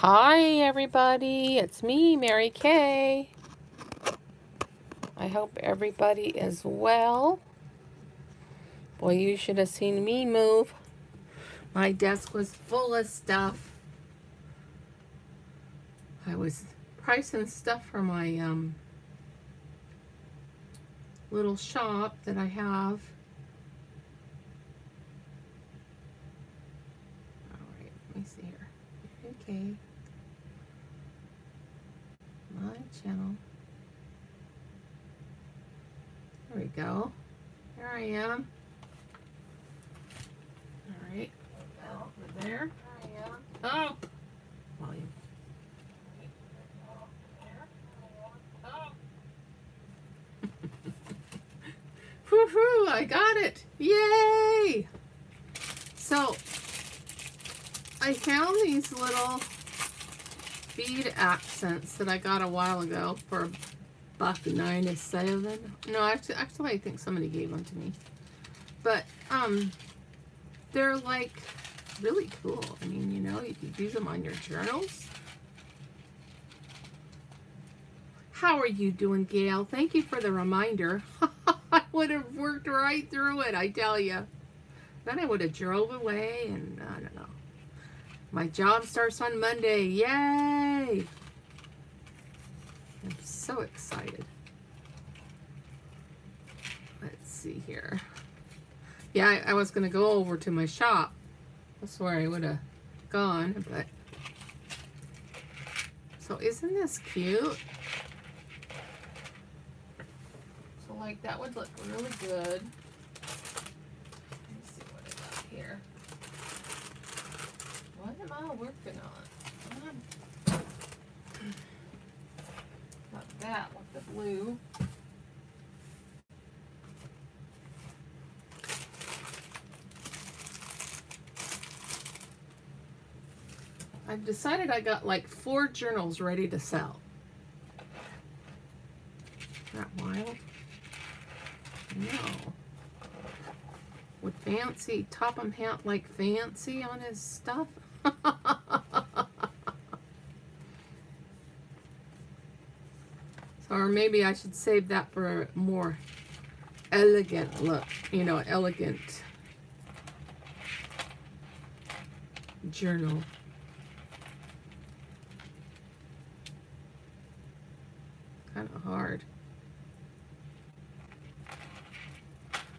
Hi, everybody. It's me, Mary Kay. I hope everybody is well. Boy, you should have seen me move. My desk was full of stuff. I was pricing stuff for my um, little shop that I have. All right, let me see here. Okay. Channel. There we go. There I am. All right. Over there. Oh. Volume. Woohoo! I got it! Yay! So, I found these little bead accents that I got a while ago for a buck ninety-seven. No, actually, actually, I think somebody gave them to me. But, um, they're like really cool. I mean, you know, you could use them on your journals. How are you doing, Gail? Thank you for the reminder. I would have worked right through it, I tell you. Then I would have drove away and I don't know. My job starts on Monday. Yay! I'm so excited. Let's see here. Yeah, I, I was going to go over to my shop. That's where I would have gone, but... So isn't this cute? So like that would look really good. Let me see what I got here. I working on? Got that with the blue. I've decided I got like four journals ready to sell. That wild? No. Would Fancy Topham hat like Fancy on his stuff? or maybe I should save that for a more elegant look, you know, elegant journal. Kind of hard.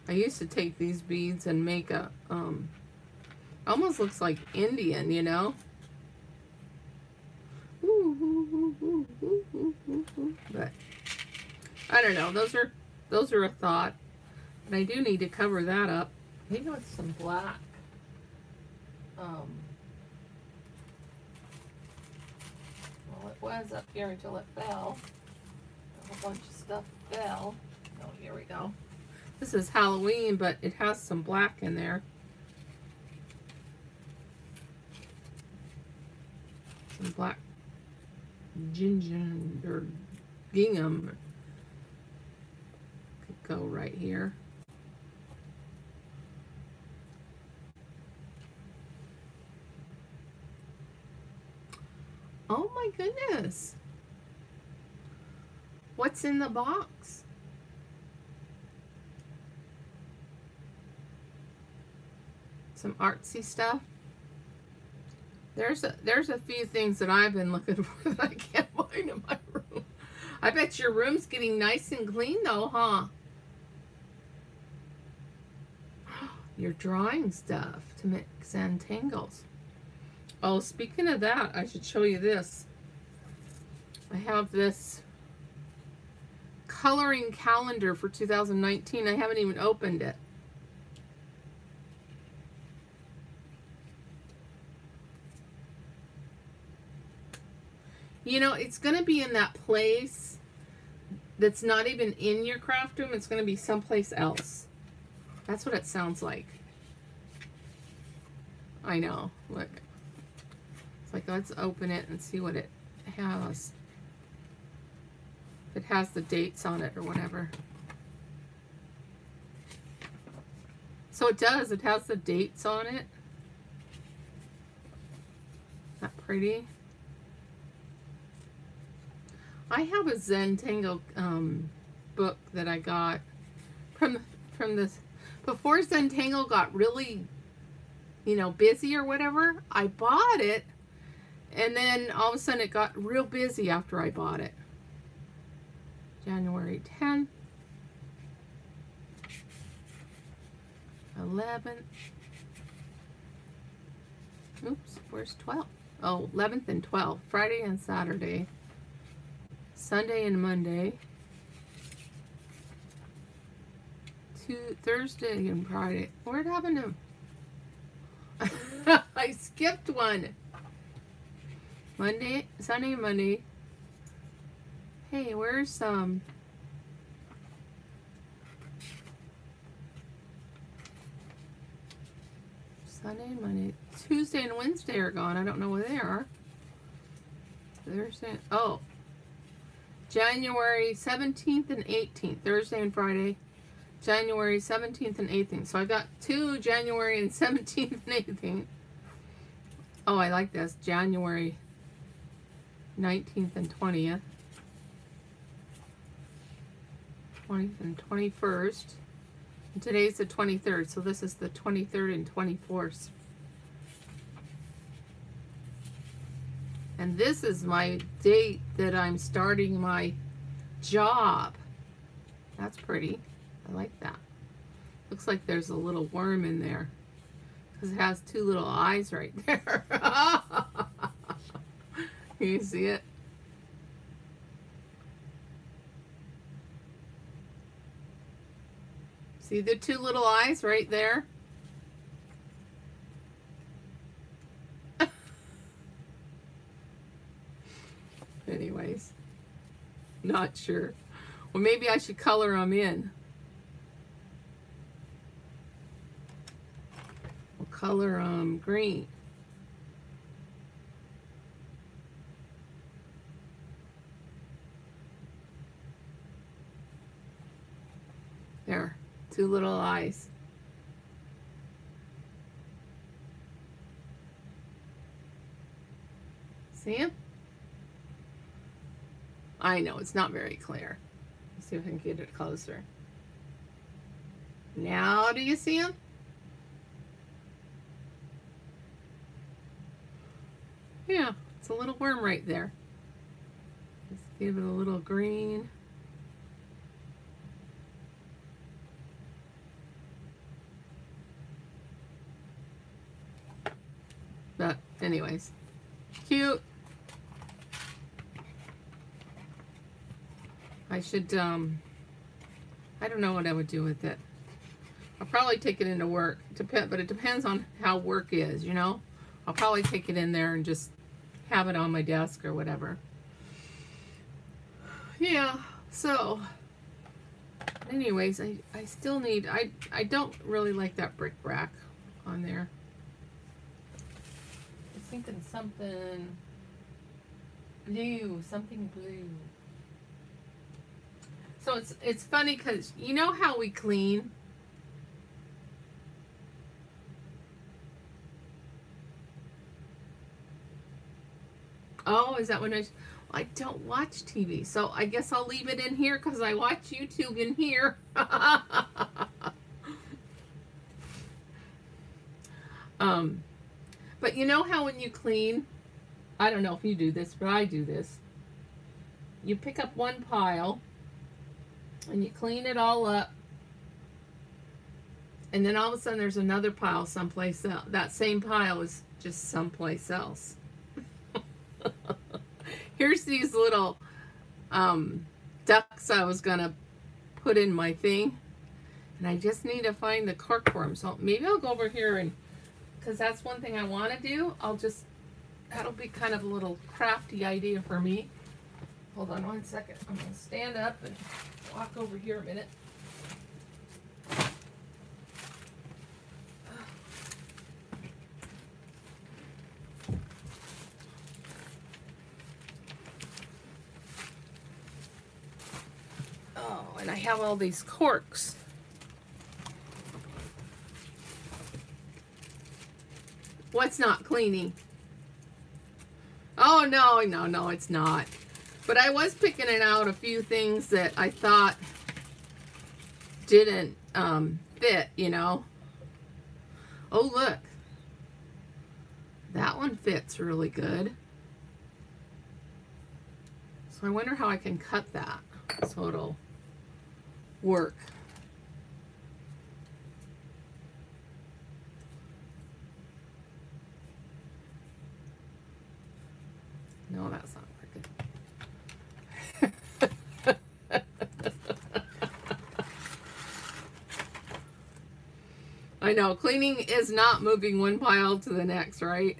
I used to take these beads and make a, um, almost looks like Indian, you know? But I don't know. Those are those are a thought. But I do need to cover that up. Maybe with some black. Um, well, it was up here until it fell. A whole bunch of stuff fell. Oh, here we go. This is Halloween, but it has some black in there. Some black ginger or gingham could go right here. Oh my goodness. What's in the box? Some artsy stuff. There's a, there's a few things that I've been looking for that I can't find in my room. I bet your room's getting nice and clean though, huh? You're drawing stuff to mix and tangles. Oh, speaking of that, I should show you this. I have this coloring calendar for 2019. I haven't even opened it. You know, it's going to be in that place that's not even in your craft room. It's going to be someplace else. That's what it sounds like. I know. Look. It's like, let's open it and see what it has. If it has the dates on it or whatever. So it does. It has the dates on it. Not pretty. I have a Zentangle um, book that I got from from this before Zentangle got really, you know, busy or whatever. I bought it, and then all of a sudden it got real busy after I bought it. January 10th, 11th. Oops, where's 12? Oh, 11th and 12th, Friday and Saturday, Sunday and Monday, two, Thursday and Friday. Where'd happen to? I skipped one. Monday, Sunday, Monday. Hey, where's um? Sunday Monday. Tuesday and Wednesday are gone. I don't know where they are. Thursday. Oh. January 17th and 18th. Thursday and Friday. January 17th and 18th. So I got two January and 17th and 18th. Oh, I like this. January 19th and 20th. 20th and 21st. And today's the 23rd, so this is the 23rd and 24th. And this is my date that I'm starting my job. That's pretty. I like that. Looks like there's a little worm in there. Because it has two little eyes right there. you see it? See the two little eyes right there? Anyways, not sure. Well, maybe I should color them in. We'll color them green. There two little eyes. See him? I know, it's not very clear. Let's see if I can get it closer. Now, do you see him? Yeah, it's a little worm right there. Let's give it a little green. But anyways, cute. I should, um, I don't know what I would do with it. I'll probably take it into work, Dep but it depends on how work is, you know? I'll probably take it in there and just have it on my desk or whatever. Yeah, so, anyways, I, I still need, I, I don't really like that bric-a-brac on there I was thinking something blue, something blue. So it's it's funny because you know how we clean. Oh, is that when I? I don't watch TV, so I guess I'll leave it in here because I watch YouTube in here. um, but you know how when you clean, I don't know if you do this, but I do this. You pick up one pile and you clean it all up. And then all of a sudden there's another pile someplace else. That same pile is just someplace else. Here's these little um, ducks I was going to put in my thing. And I just need to find the cork for them. So maybe I'll go over here and because that's one thing I want to do. I'll just, that'll be kind of a little crafty idea for me. Hold on one second. I'm going to stand up and walk over here a minute. Oh, and I have all these corks. What's not cleaning? Oh, no, no, no, it's not. But I was picking it out a few things that I thought didn't um, fit, you know. Oh, look. That one fits really good. So I wonder how I can cut that so it'll work. No, that's not working. I know, cleaning is not moving one pile to the next, right?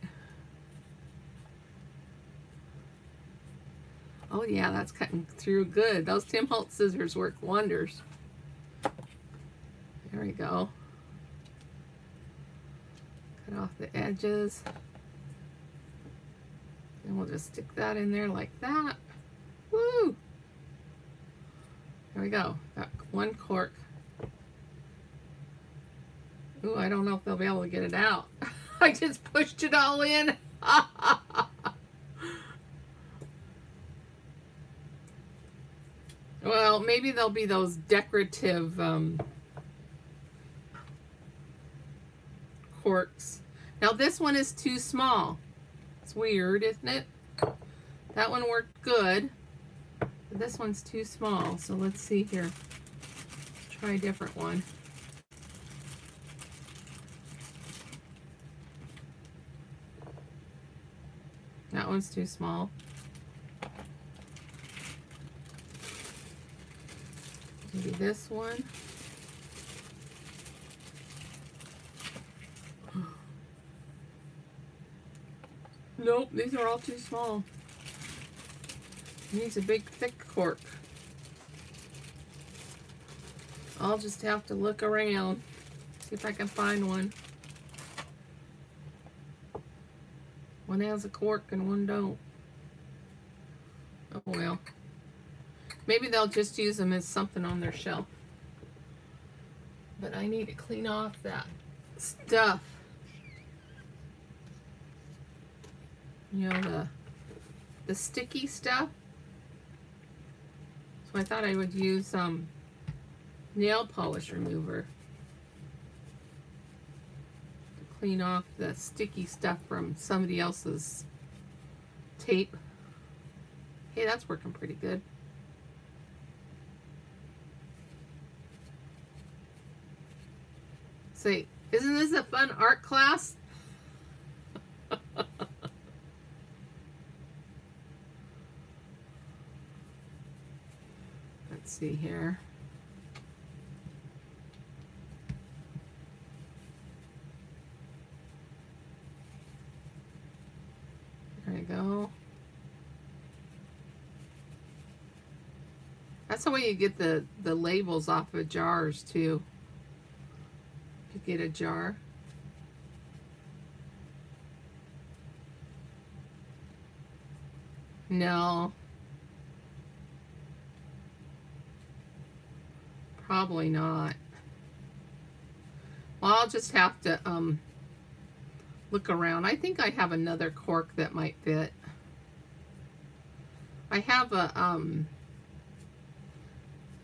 Oh yeah, that's cutting through good. Those Tim Holtz scissors work wonders. There we go. Cut off the edges. And we'll just stick that in there like that. Woo! There we go. Got one cork. Ooh, I don't know if they'll be able to get it out. I just pushed it all in. well, maybe there'll be those decorative um, corks. Now this one is too small. It's weird, isn't it? That one worked good. This one's too small, so let's see here. Try a different one. That one's too small. Maybe this one. Nope, these are all too small. Needs a big thick cork. I'll just have to look around, see if I can find one. One has a cork and one don't. Oh well. Maybe they'll just use them as something on their shelf. But I need to clean off that stuff. You know, the, the sticky stuff. So I thought I would use um, nail polish remover to clean off the sticky stuff from somebody else's tape. Hey, that's working pretty good. Say, isn't this a fun art class? Let's see here. There we go. That's the way you get the, the labels off of jars too. To get a jar. No. Probably not. Well, I'll just have to um, look around. I think I have another cork that might fit. I have a, um,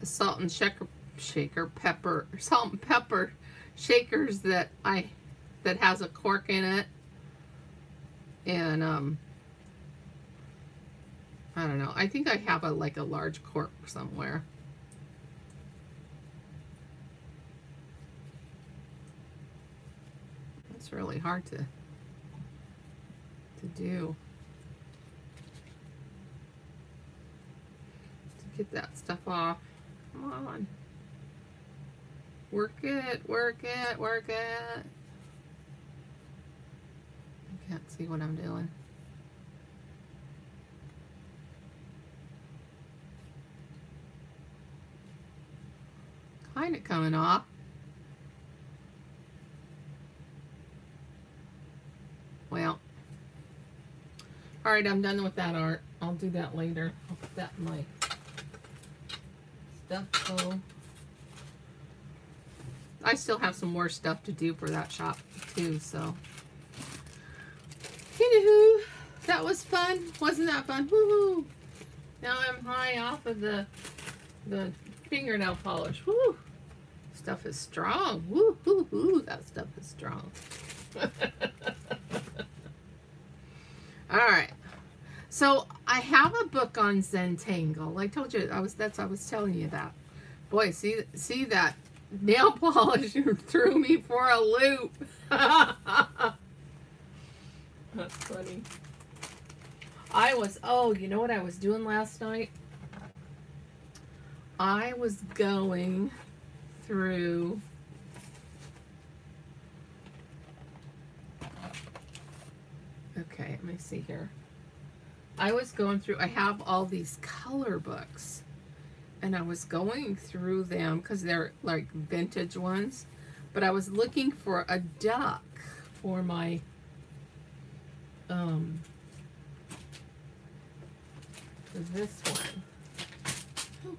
salt and shaker, shaker pepper, salt and pepper shakers that I, that has a cork in it. And, um, I don't know. I think I have a, like a large cork somewhere. It's really hard to to do. To get that stuff off. Come on. Work it, work it, work it. I can't see what I'm doing. Kind of coming off. Well, all right, I'm done with that art. I'll do that later. I'll put that in my stuff. So I still have some more stuff to do for that shop too. So, anywho, that was fun. Wasn't that fun? Woohoo! Now I'm high off of the the fingernail polish. Woo! Stuff is strong. Woo hoo hoo! That stuff is strong. All right. So I have a book on Zentangle. I told you I was that's I was telling you that. Boy, see see that nail polish threw me for a loop. That's funny. I was, oh, you know what I was doing last night? I was going through Okay, let me see here. I was going through, I have all these color books. And I was going through them because they're like vintage ones, but I was looking for a duck for my um for this one.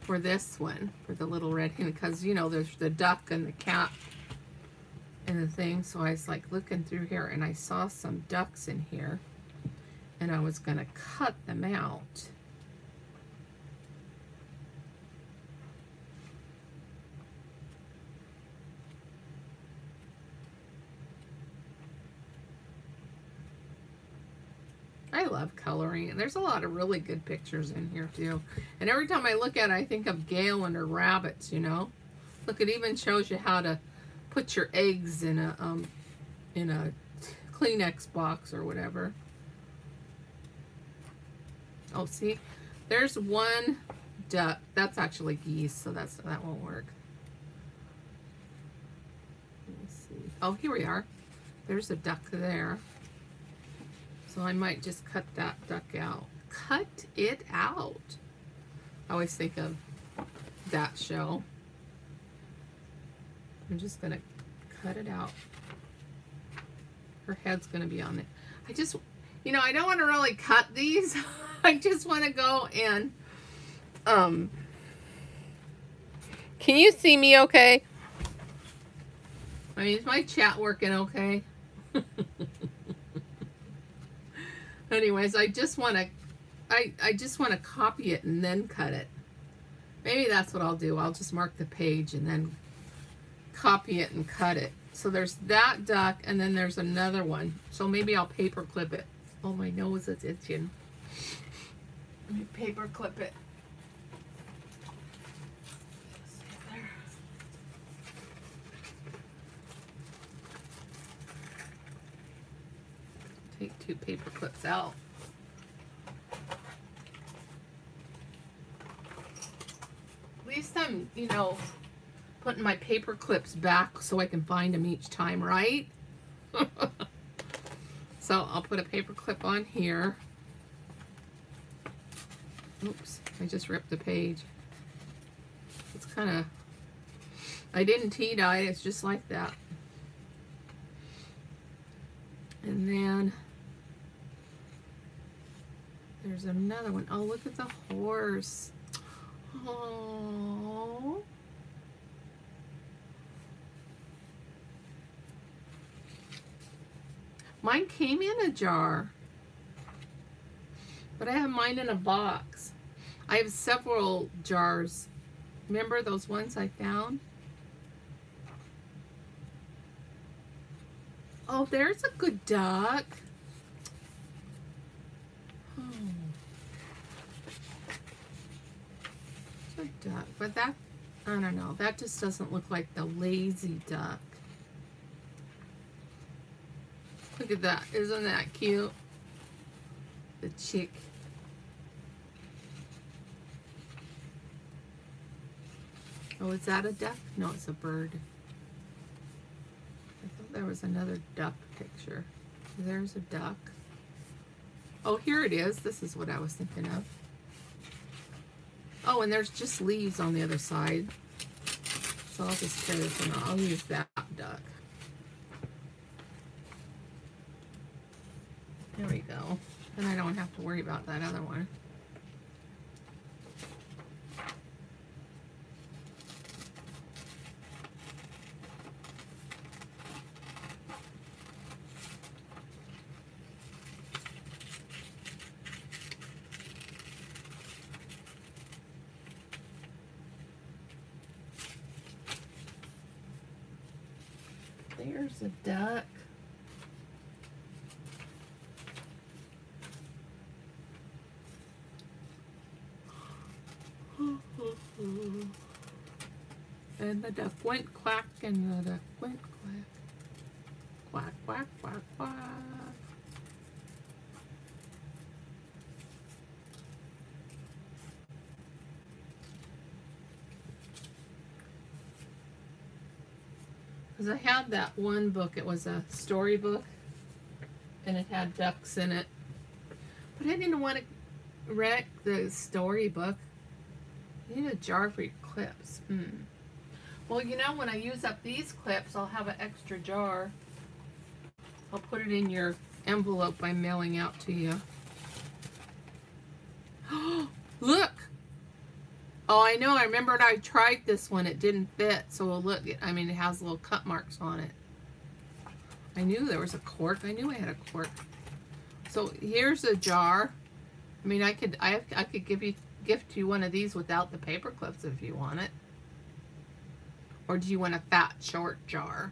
For this one for the little red hen because you know there's the duck and the cat and the thing. So I was like looking through here and I saw some ducks in here and I was gonna cut them out I love coloring. And there's a lot of really good pictures in here too. And every time I look at it, I think of Gail and her rabbits, you know. Look, it even shows you how to put your eggs in a um in a Kleenex box or whatever. Oh, see, there's one duck. That's actually geese, so that's that won't work. Oh, here we are. There's a duck there. So I might just cut that duck out. Cut it out. I always think of that show. I'm just to cut it out. Her head's to be on it. I just, you know, I don't want to really cut these. I just want to go and, um, can you see me okay? I mean, is my chat working okay? Anyways, I just want to, I, I just want to copy it and then cut it. Maybe that's what I'll do. I'll just mark the page and then copy it and cut it. So there's that duck and then there's another one. So maybe I'll paper clip it. Oh, my nose is itching. Let me paper clip it. Take two paper clips out. At least I'm, you know, putting my paper clips back so I can find them each time, right? so I'll put a paper clip on here. Oops, I just ripped the page. It's kind of, I didn't tea dye, it's just like that. And then there's another one. Oh, look at the horse. Oh. Mine came in a jar. But I have mine in a box. I have several jars. Remember those ones I found? Oh, there's a good duck. Oh. Good duck. But that, I don't know. That just doesn't look like the lazy duck. Look at that. Isn't that cute? The chick. Oh, is that a duck? No, it's a bird. I thought there was another duck picture. There's a duck. Oh, here it is. This is what I was thinking of. Oh, and there's just leaves on the other side. So I'll just tear this one I'll use that duck. There we go. Then I don't have to worry about that other one. There's a duck. And the duck went quack, and the duck went quack. Quack, quack, quack, quack. Because I had that one book, it was a storybook, and it had ducks in it. But I didn't want to wreck the storybook. I need a jar for clips. Hmm. Well, you know, when I use up these clips, I'll have an extra jar. I'll put it in your envelope I'm mailing out to you. look! Oh, I know. I remembered I tried this one. It didn't fit. So we'll look, I mean, it has little cut marks on it. I knew there was a cork. I knew I had a cork. So here's a jar. I mean, I could I, I could give you gift you one of these without the paper clips if you want it. Or do you want a fat short jar?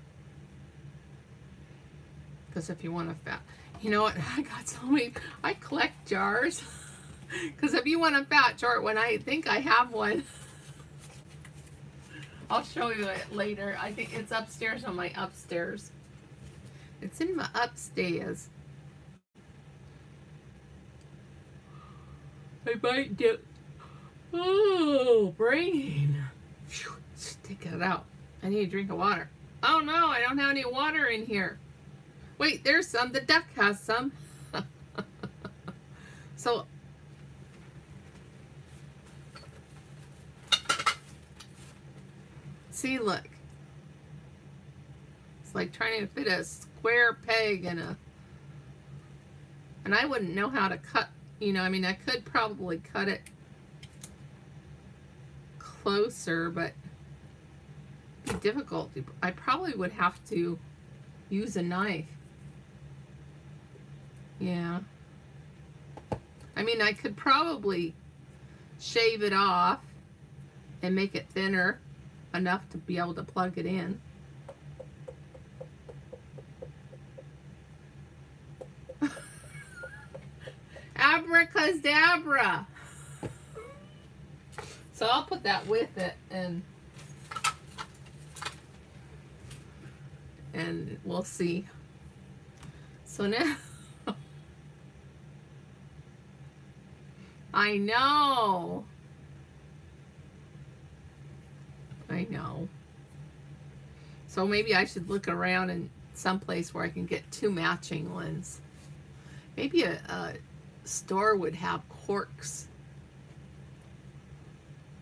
Because if you want a fat, you know what? I got so many. I collect jars. Because if you want a fat jar, when I think I have one, I'll show you it later. I think it's upstairs on my upstairs. It's in my upstairs. I might do. Oh, brain. Stick it out. I need a drink of water. Oh no, I don't have any water in here. Wait, there's some. The duck has some. so. See, look. It's like trying to fit a square peg in a. And I wouldn't know how to cut, you know, I mean, I could probably cut it closer, but be difficult. I probably would have to use a knife. Yeah. I mean, I could probably shave it off and make it thinner enough to be able to plug it in. Abracadabra! So I'll put that with it and and we'll see. So now I know. I know. So maybe I should look around in some place where I can get two matching ones. Maybe a, a store would have corks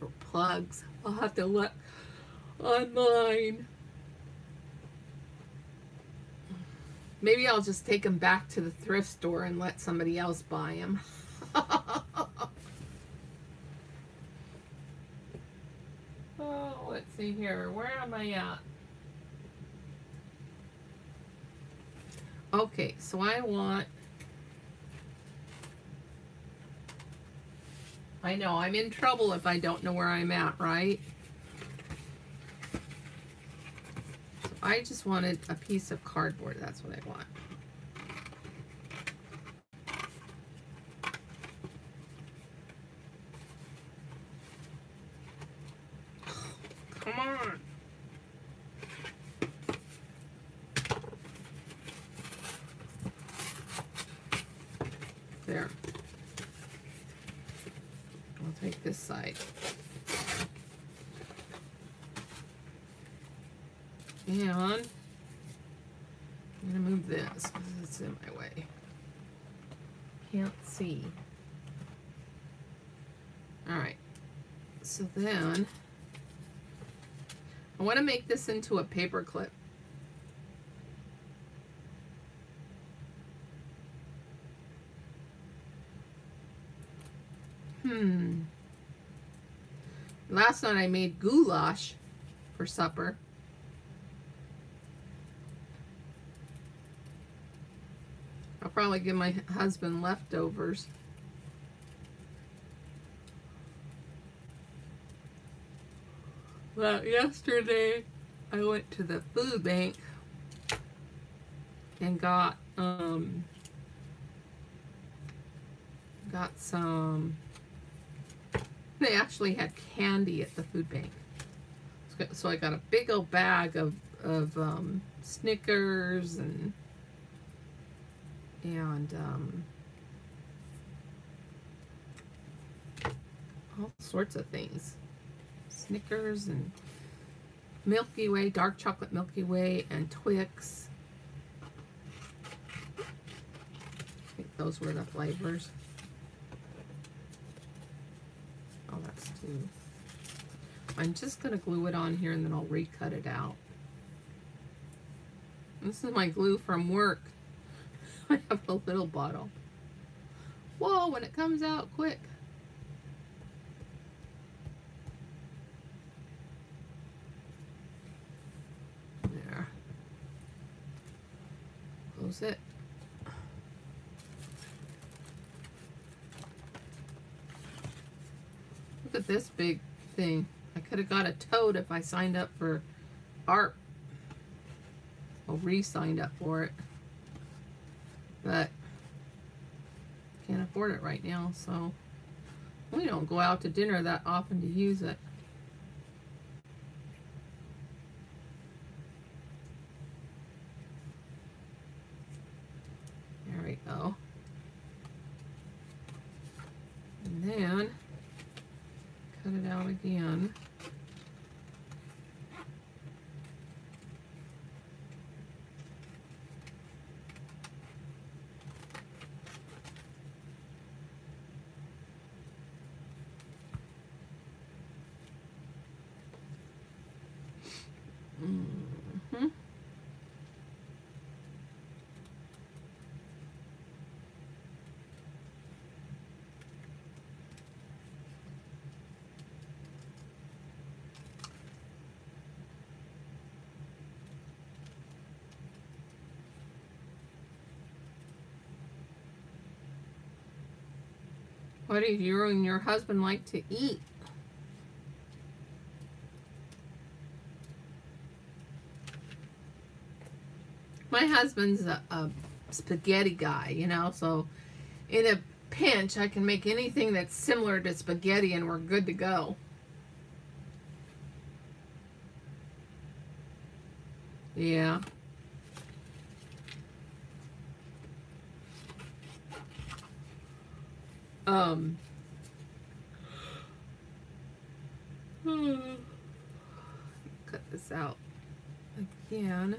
or plugs. I'll have to look online. Maybe I'll just take them back to the thrift store and let somebody else buy them. oh, let's see here. Where am I at? Okay, so I want I know, I'm in trouble if I don't know where I'm at, right? So I just wanted a piece of cardboard. That's what I want. Come on. There. I'll take this side. And I'm gonna move this because it's in my way. Can't see. All right. So then I want to make this into a paper clip. Hmm. Last night I made goulash for supper. I'll probably give my husband leftovers. Well, yesterday I went to the food bank and got um got some they actually had candy at the food bank. So I got a big old bag of of um, Snickers and and um, all sorts of things Snickers and Milky Way, dark chocolate Milky Way, and Twix. I think those were the flavors. Oh, that's too. I'm just going to glue it on here and then I'll recut it out. This is my glue from work. I have a little bottle. Whoa, when it comes out, quick. There. Close it. Look at this big thing. I could have got a toad if I signed up for art. Or re-signed up for it. But can't afford it right now, so we don't go out to dinner that often to use it. There we go. And then cut it out again. Mhm. What do you and your husband like to eat? My husband's a, a spaghetti guy, you know, so in a pinch, I can make anything that's similar to spaghetti and we're good to go. Yeah. Um. Cut this out again.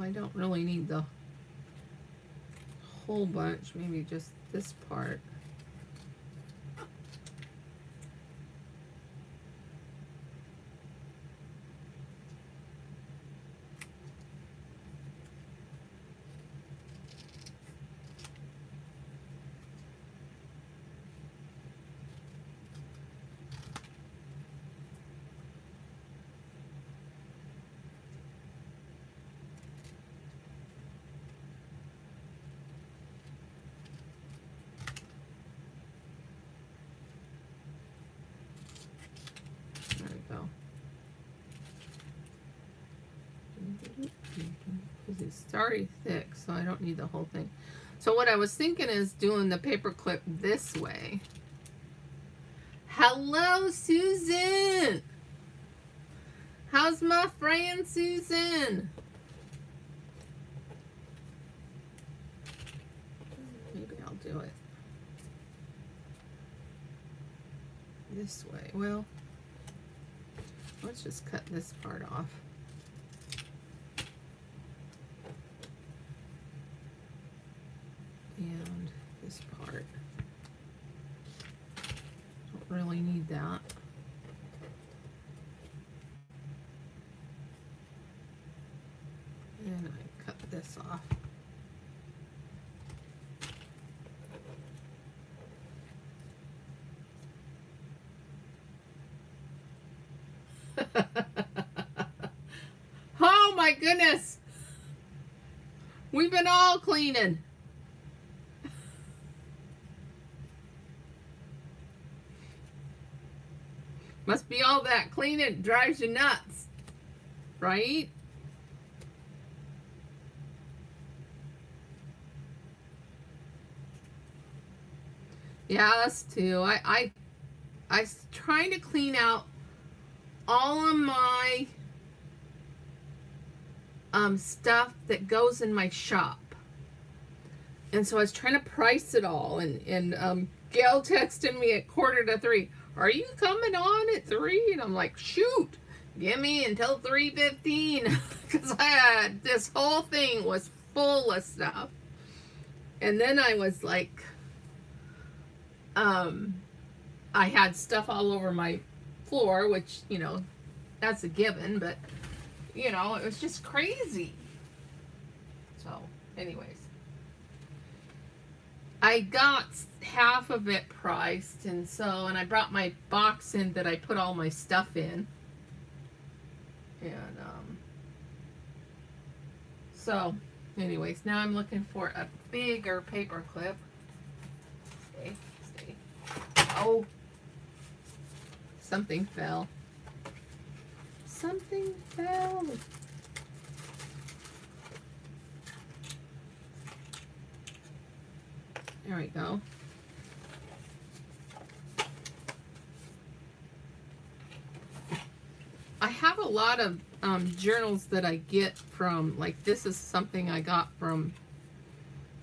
I don't really need the whole bunch, maybe just this part. There we go. Because it's already thick, so I don't need the whole thing. So what I was thinking is doing the paper clip this way. Hello, Susan! How's my friend Susan? Maybe I'll do it this way. Well, let's just cut this part off. And this part. Don't really need that. And I cut this off. oh my goodness. We've been all cleaning. Must be all that cleaning drives you nuts, right? Yeah, us too. I, I, I was trying to clean out all of my um, stuff that goes in my shop. And so I was trying to price it all. And, and um, Gail texted me at quarter to three. Are you coming on at three? And I'm like, shoot, give me until 3.15. Because I had, this whole thing was full of stuff. And then I was like, um, I had stuff all over my floor, which, you know, that's a given, but, you know, it was just crazy. So, anyways. I got half of it priced, and so, and I brought my box in that I put all my stuff in. And, um, so, anyways, now I'm looking for a bigger paper clip. Okay. Oh. Something fell. Something fell. There we go. I have a lot of um, journals that I get from, like this is something I got from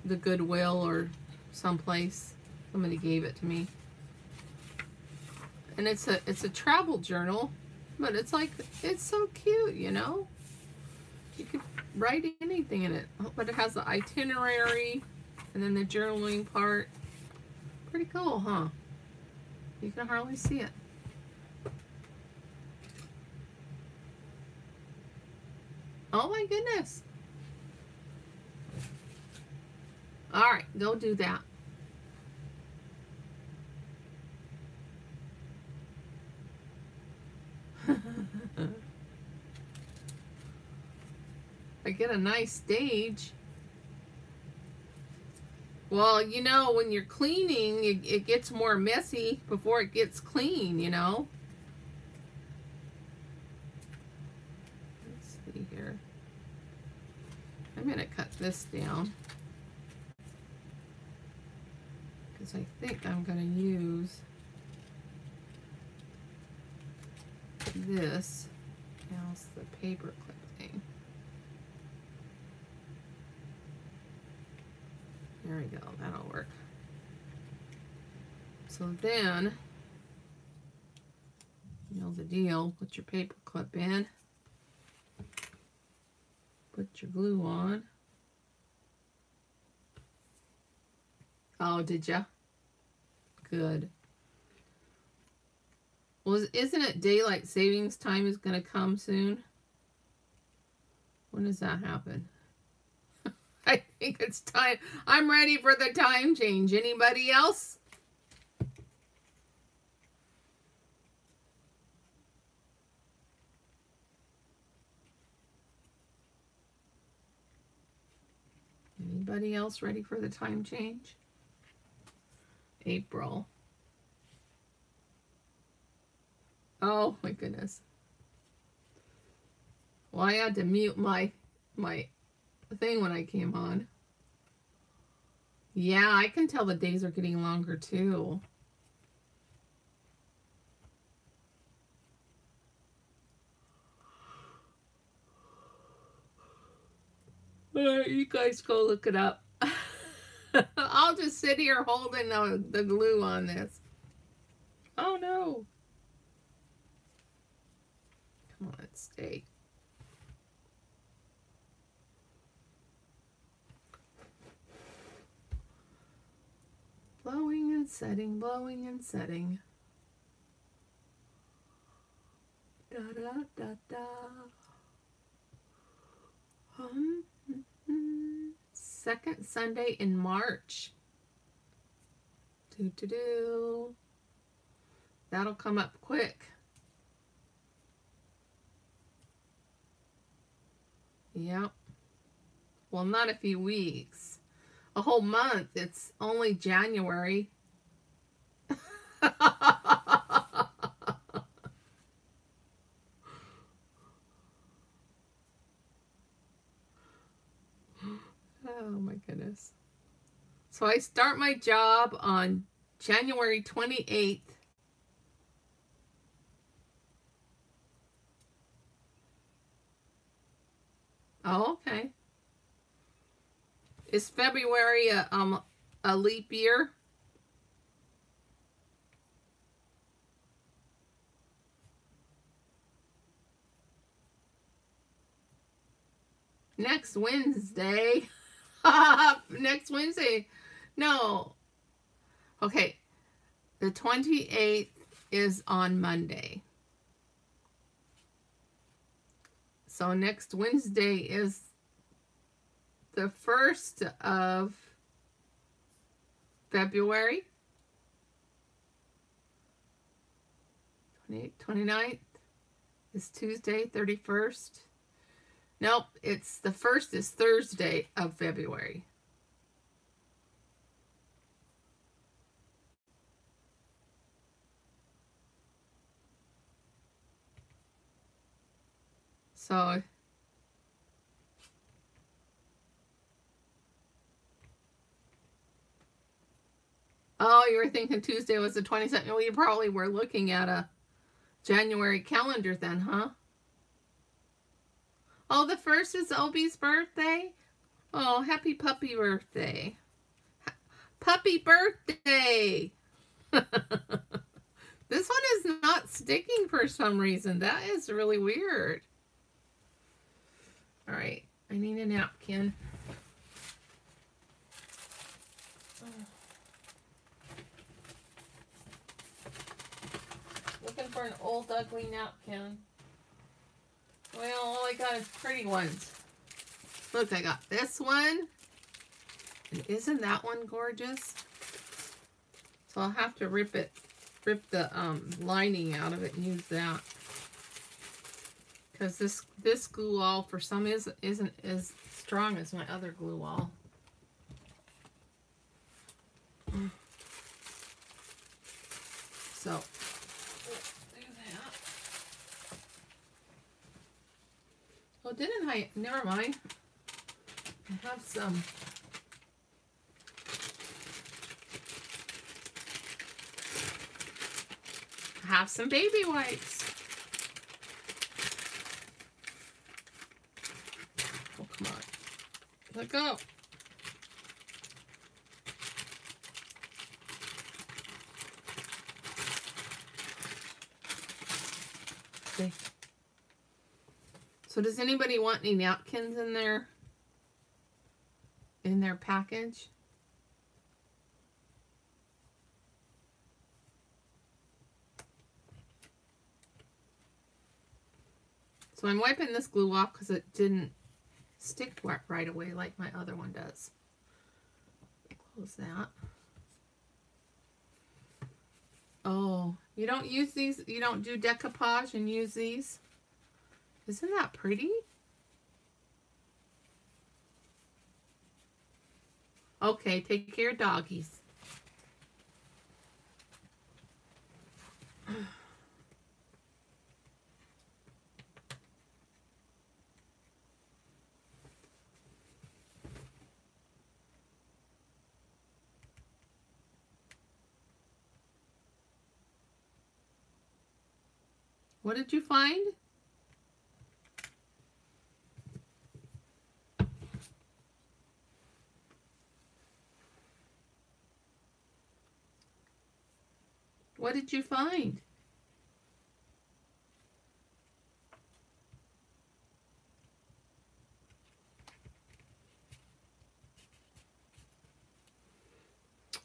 the Goodwill or someplace. Somebody gave it to me and it's a it's a travel journal but it's like it's so cute you know? You could write anything in it. Oh, but it has the itinerary and then the journaling part. Pretty cool huh? You can hardly see it. Oh my goodness. All right go do that I get a nice stage. Well, you know, when you're cleaning, it, it gets more messy before it gets clean, you know? Let's see here. I'm going to cut this down. Because I think I'm going to use this as the paper clip thing. There we go, that'll work. So then, you know the deal, put your paper clip in, put your glue on. Oh, did ya? Good. Well, isn't it daylight savings time is going to come soon? When does that happen? I think it's time. I'm ready for the time change. Anybody else? Anybody else ready for the time change? April. Oh my goodness. Well, I had to mute my my thing when I came on. Yeah, I can tell the days are getting longer too. You guys go look it up. I'll just sit here holding the, the glue on this. Oh no. Come on, stay. Blowing and setting, blowing and setting. Da da da da. Um, second Sunday in March. Do do do. That'll come up quick. Yep. well, not a few weeks. A whole month. It's only January. Oh my goodness. So I start my job on January 28th. Oh, okay. Is February a, um, a leap year? Next Wednesday. next Wednesday. No. Okay. The 28th is on Monday. So next Wednesday is the 1st of February. 28th, 29th is Tuesday, 31st. Nope, it's the first is Thursday of February. So Oh, you were thinking Tuesday was the 22nd. Well, you probably were looking at a January calendar then, huh? Oh, the first is Obi's birthday? Oh, happy puppy birthday. puppy birthday! this one is not sticking for some reason. That is really weird. All right, I need a napkin. Looking for an old ugly napkin. Well, all I got is pretty ones. Look, I got this one. And isn't that one gorgeous? So I'll have to rip it, rip the um, lining out of it and use that. Because this, this glue all for some is, isn't as strong as my other glue all. So Well, didn't I? Never mind. I have some. I have some baby wipes. Oh, come on. Let go. So does anybody want any napkins in their in their package? So I'm wiping this glue off because it didn't stick right away like my other one does. Close that. Oh, you don't use these, you don't do decoupage and use these? Isn't that pretty? Okay, take care, doggies. What did you find? What did you find?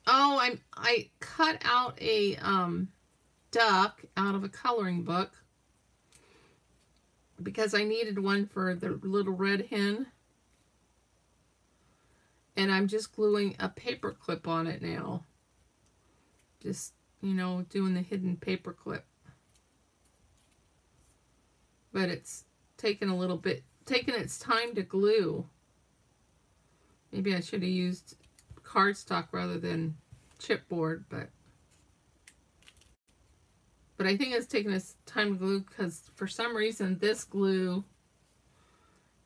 Oh, I'm I cut out a um duck out of a coloring book because I needed one for the little red hen. And I'm just gluing a paper clip on it now. Just you know, doing the hidden paper clip. But it's taken a little bit, taken its time to glue. Maybe I should have used cardstock rather than chipboard, but but I think it's taking its time to glue because for some reason this glue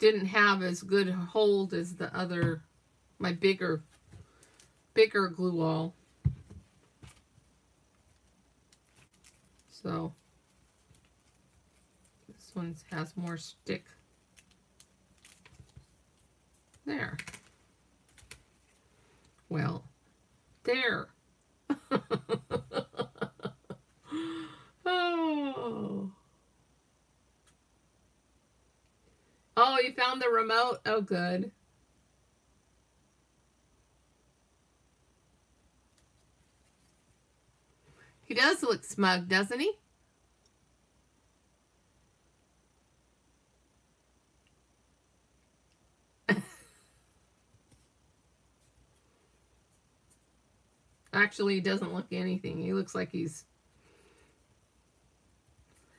didn't have as good hold as the other, my bigger, bigger glue all. So this one has more stick. There. Well, there. oh. Oh, you found the remote? Oh, good. He does look smug, doesn't he? Actually, he doesn't look anything. He looks like he's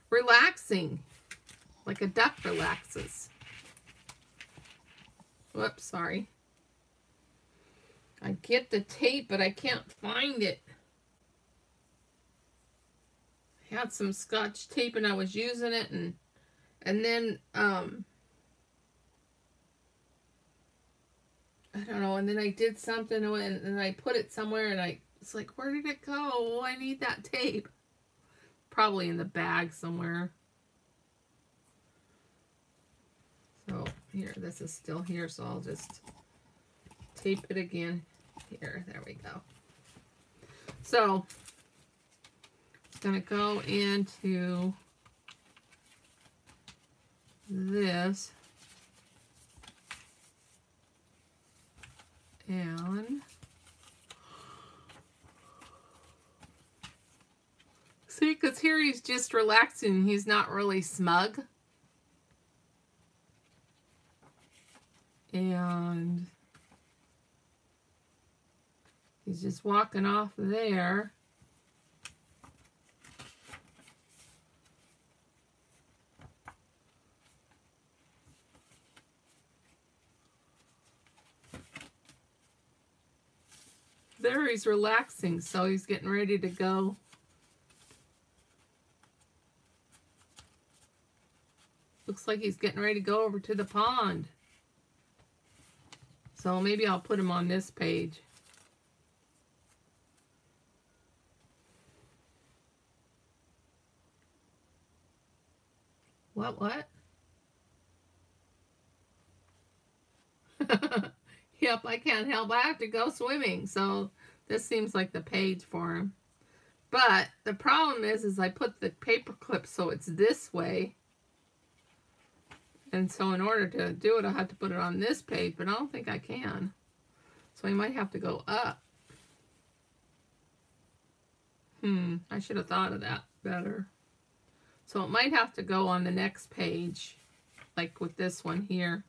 relaxing, like a duck relaxes. Whoops, sorry. I get the tape, but I can't find it. I had some scotch tape and I was using it and and then um I don't know, and then I did something and, and I put it somewhere and I it's like, where did it go? I need that tape. Probably in the bag somewhere. So here, this is still here, so I'll just tape it again. Here, there we go. So, going to go into this. And See, because here he's just relaxing. He's not really smug. And he's just walking off there. There he's relaxing, so he's getting ready to go Looks like he's getting ready to go over to the pond. So maybe I'll put him on this page. What, what? yep, I can't help. I have to go swimming. So this seems like the page for him. But the problem is, is I put the paper clip so it's this way. And so in order to do it, I have to put it on this page, but I don't think I can. So I might have to go up. Hmm, I should have thought of that better. So it might have to go on the next page, like with this one here.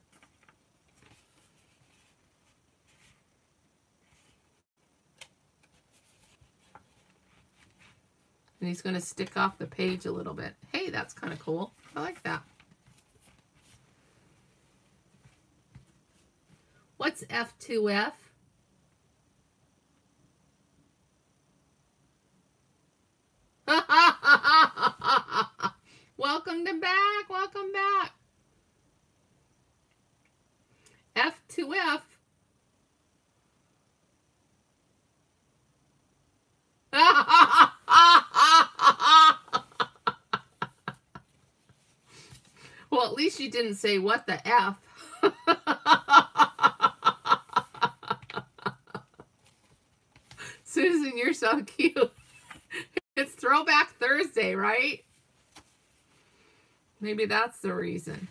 And he's going to stick off the page a little bit. Hey, that's kind of cool. I like that. What's F2F? welcome to back. Welcome back. F2F. well, at least you didn't say what the F. Susan, you're so cute. It's Throwback Thursday, right? Maybe that's the reason.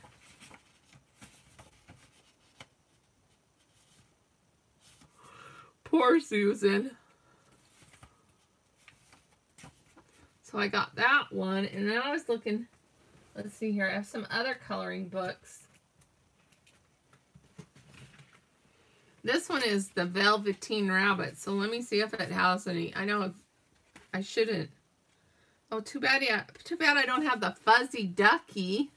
Poor Susan. So I got that one, and then I was looking, let's see here, I have some other coloring books. This one is the Velveteen Rabbit. So let me see if it has any. I know I shouldn't. Oh, too bad. Yeah, too bad I don't have the Fuzzy Ducky.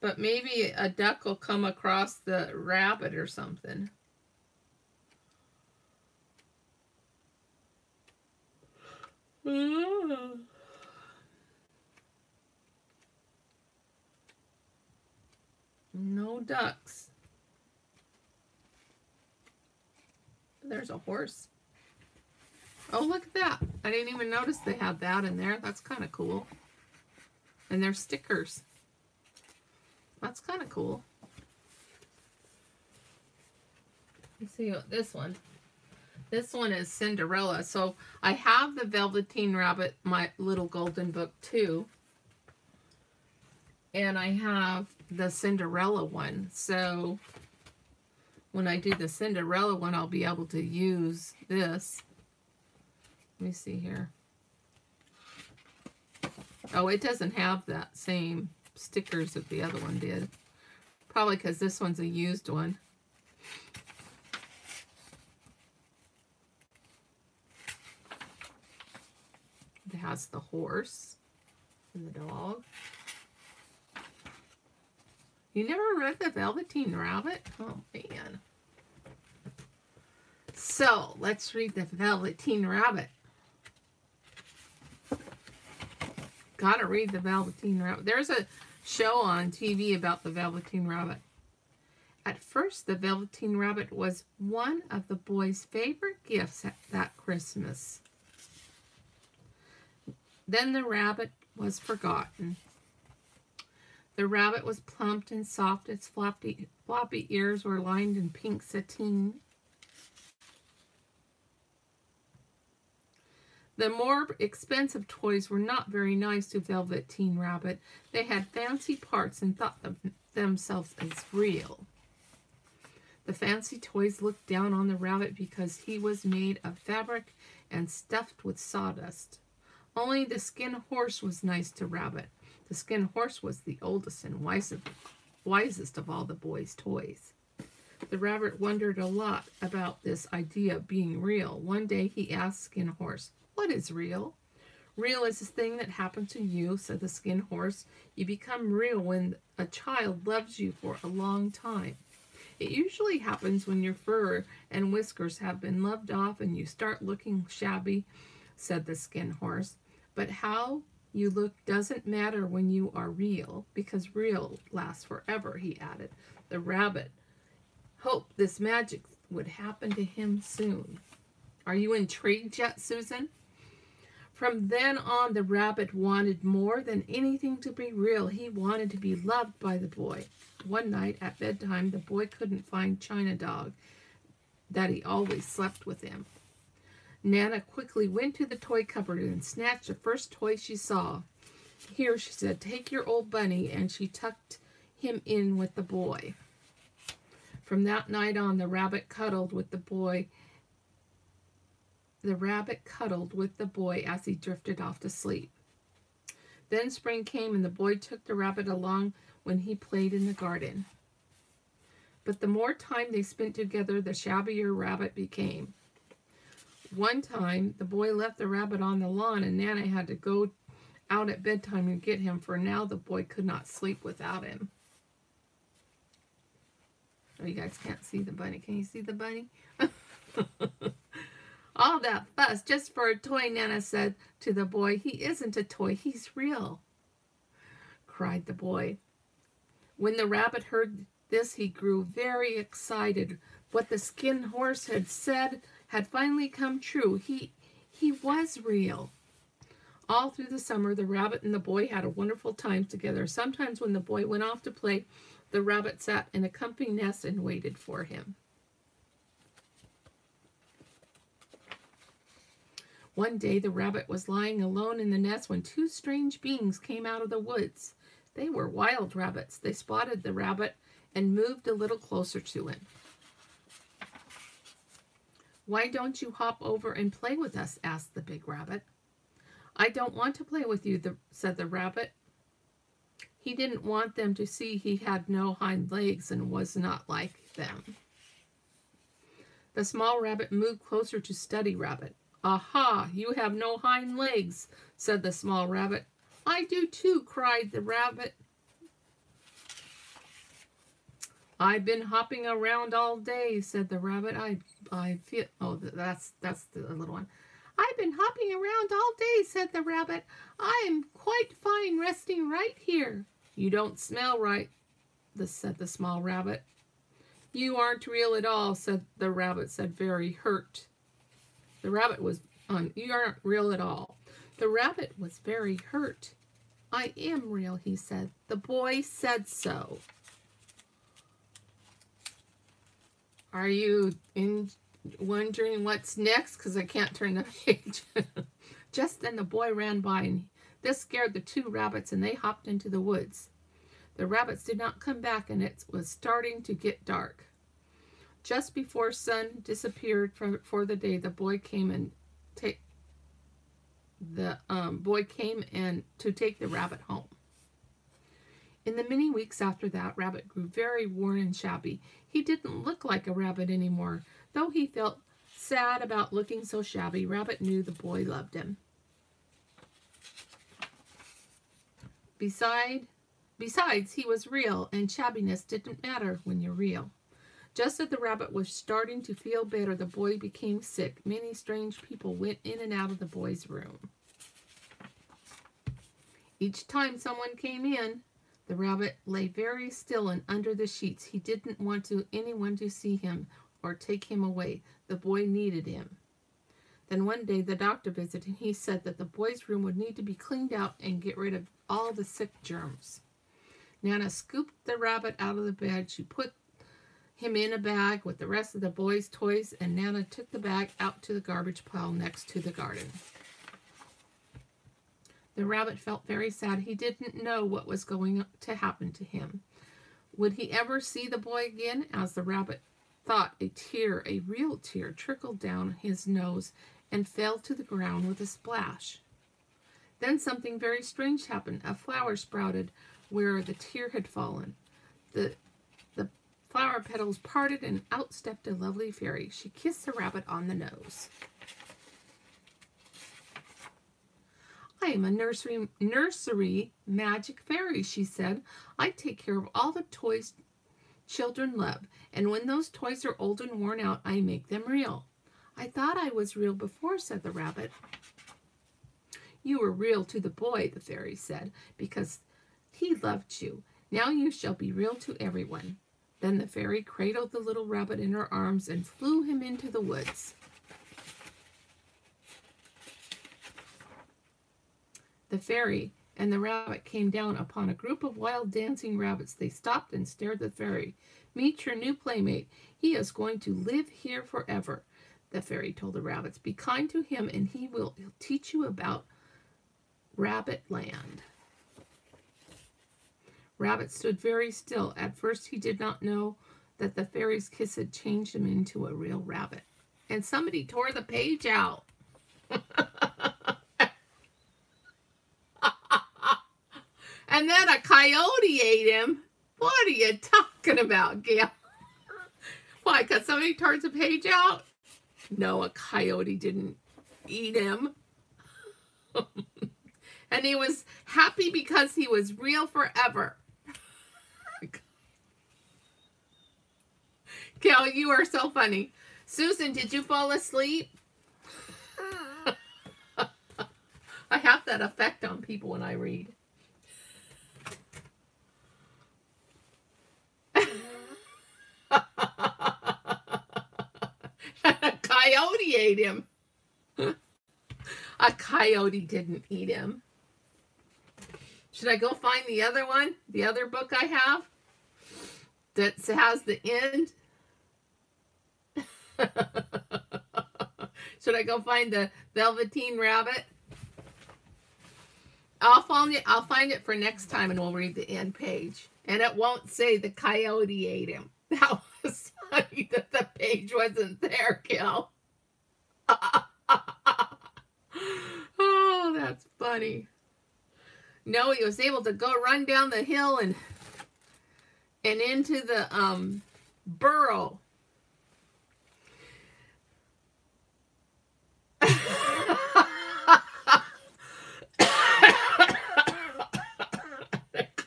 But maybe a duck will come across the rabbit or something. Ah. No ducks. There's a horse. Oh, look at that. I didn't even notice they had that in there. That's kind of cool. And they're stickers. That's kind of cool. Let's see what this one. This one is Cinderella. So I have the Velveteen Rabbit, my little golden book too. And I have the Cinderella one. So when I do the Cinderella one, I'll be able to use this. Let me see here. Oh, it doesn't have that same stickers that the other one did. Probably because this one's a used one. It has the horse and the dog. You never read The Velveteen Rabbit? Oh, man. So, let's read The Velveteen Rabbit. Gotta read The Velveteen Rabbit. There's a show on TV about the Velveteen Rabbit. At first, the Velveteen Rabbit was one of the boys' favorite gifts that Christmas. Then the rabbit was forgotten. The rabbit was plump and soft. Its floppy, floppy ears were lined in pink sateen. The more expensive toys were not very nice to Velveteen Rabbit. They had fancy parts and thought of themselves as real. The fancy toys looked down on the rabbit because he was made of fabric and stuffed with sawdust. Only the skin horse was nice to Rabbit. The skin horse was the oldest and wisest, wisest of all the boys' toys. The rabbit wondered a lot about this idea of being real. One day he asked Skin Horse, What is real? Real is a thing that happened to you, said the Skin Horse. You become real when a child loves you for a long time. It usually happens when your fur and whiskers have been loved off and you start looking shabby, said the Skin Horse. But how you look doesn't matter when you are real, because real lasts forever, he added. The rabbit hoped this magic would happen to him soon. Are you intrigued yet, Susan? From then on, the rabbit wanted more than anything to be real. He wanted to be loved by the boy. One night at bedtime, the boy couldn't find China Dog, that he always slept with him. Nana quickly went to the toy cupboard and snatched the first toy she saw. Here, she said, take your old bunny, and she tucked him in with the boy. From that night on, the rabbit cuddled with the boy. The rabbit cuddled with the boy as he drifted off to sleep. Then spring came, and the boy took the rabbit along when he played in the garden. But the more time they spent together, the shabbier rabbit became. One time, the boy left the rabbit on the lawn and Nana had to go out at bedtime and get him, for now the boy could not sleep without him. Oh, you guys can't see the bunny. Can you see the bunny? All that fuss just for a toy, Nana said to the boy. He isn't a toy, he's real, cried the boy. When the rabbit heard this, he grew very excited. What the skin horse had said had finally come true. He, he was real. All through the summer, the rabbit and the boy had a wonderful time together. Sometimes when the boy went off to play, the rabbit sat in a comfy nest and waited for him. One day, the rabbit was lying alone in the nest when two strange beings came out of the woods. They were wild rabbits. They spotted the rabbit and moved a little closer to him. Why don't you hop over and play with us? asked the big rabbit. I don't want to play with you, the, said the rabbit. He didn't want them to see he had no hind legs and was not like them. The small rabbit moved closer to study Rabbit. Aha, you have no hind legs, said the small rabbit. I do too, cried the rabbit. I've been hopping around all day, said the rabbit. I I feel oh that's that's the little one. I've been hopping around all day, said the rabbit. I am quite fine resting right here. You don't smell right, said the small rabbit. You aren't real at all, said the rabbit, said very hurt. The rabbit was on, you aren't real at all. The rabbit was very hurt. I am real, he said. The boy said so. Are you in wondering what's next? Because I can't turn the page. Just then the boy ran by and this scared the two rabbits and they hopped into the woods. The rabbits did not come back and it was starting to get dark. Just before sun disappeared for, for the day, the boy came and take the um, boy came in to take the rabbit home. In the many weeks after that, Rabbit grew very worn and shabby. He didn't look like a rabbit anymore. Though he felt sad about looking so shabby, Rabbit knew the boy loved him. Beside, besides, he was real, and shabbiness didn't matter when you're real. Just as the rabbit was starting to feel better, the boy became sick. Many strange people went in and out of the boy's room. Each time someone came in, the rabbit lay very still and under the sheets. He didn't want to, anyone to see him or take him away. The boy needed him. Then one day the doctor visited and he said that the boy's room would need to be cleaned out and get rid of all the sick germs. Nana scooped the rabbit out of the bed. She put him in a bag with the rest of the boy's toys and Nana took the bag out to the garbage pile next to the garden. The rabbit felt very sad. He didn't know what was going to happen to him. Would he ever see the boy again? As the rabbit thought, a tear, a real tear, trickled down his nose and fell to the ground with a splash. Then something very strange happened. A flower sprouted where the tear had fallen. The, the flower petals parted and out stepped a lovely fairy. She kissed the rabbit on the nose. Am a nursery nursery magic fairy, she said. I take care of all the toys children love, and when those toys are old and worn out, I make them real. I thought I was real before, said the rabbit. You were real to the boy, the fairy said, because he loved you. Now you shall be real to everyone. Then the fairy cradled the little rabbit in her arms and flew him into the woods. The fairy and the rabbit came down upon a group of wild dancing rabbits. They stopped and stared at the fairy. Meet your new playmate. He is going to live here forever, the fairy told the rabbits. Be kind to him and he will teach you about Rabbit Land. Rabbit stood very still. At first he did not know that the fairy's kiss had changed him into a real rabbit. And somebody tore the page out. And then a coyote ate him. What are you talking about, Gail? Why, because somebody turns a page out? No, a coyote didn't eat him. and he was happy because he was real forever. Gail, you are so funny. Susan, did you fall asleep? I have that effect on people when I read. a coyote ate him. a coyote didn't eat him. Should I go find the other one? The other book I have that has the end? Should I go find the Velveteen Rabbit? I'll find it. I'll find it for next time, and we'll read the end page. And it won't say the coyote ate him. That that the page wasn't there, Gil. oh, that's funny. No, he was able to go run down the hill and and into the um burrow.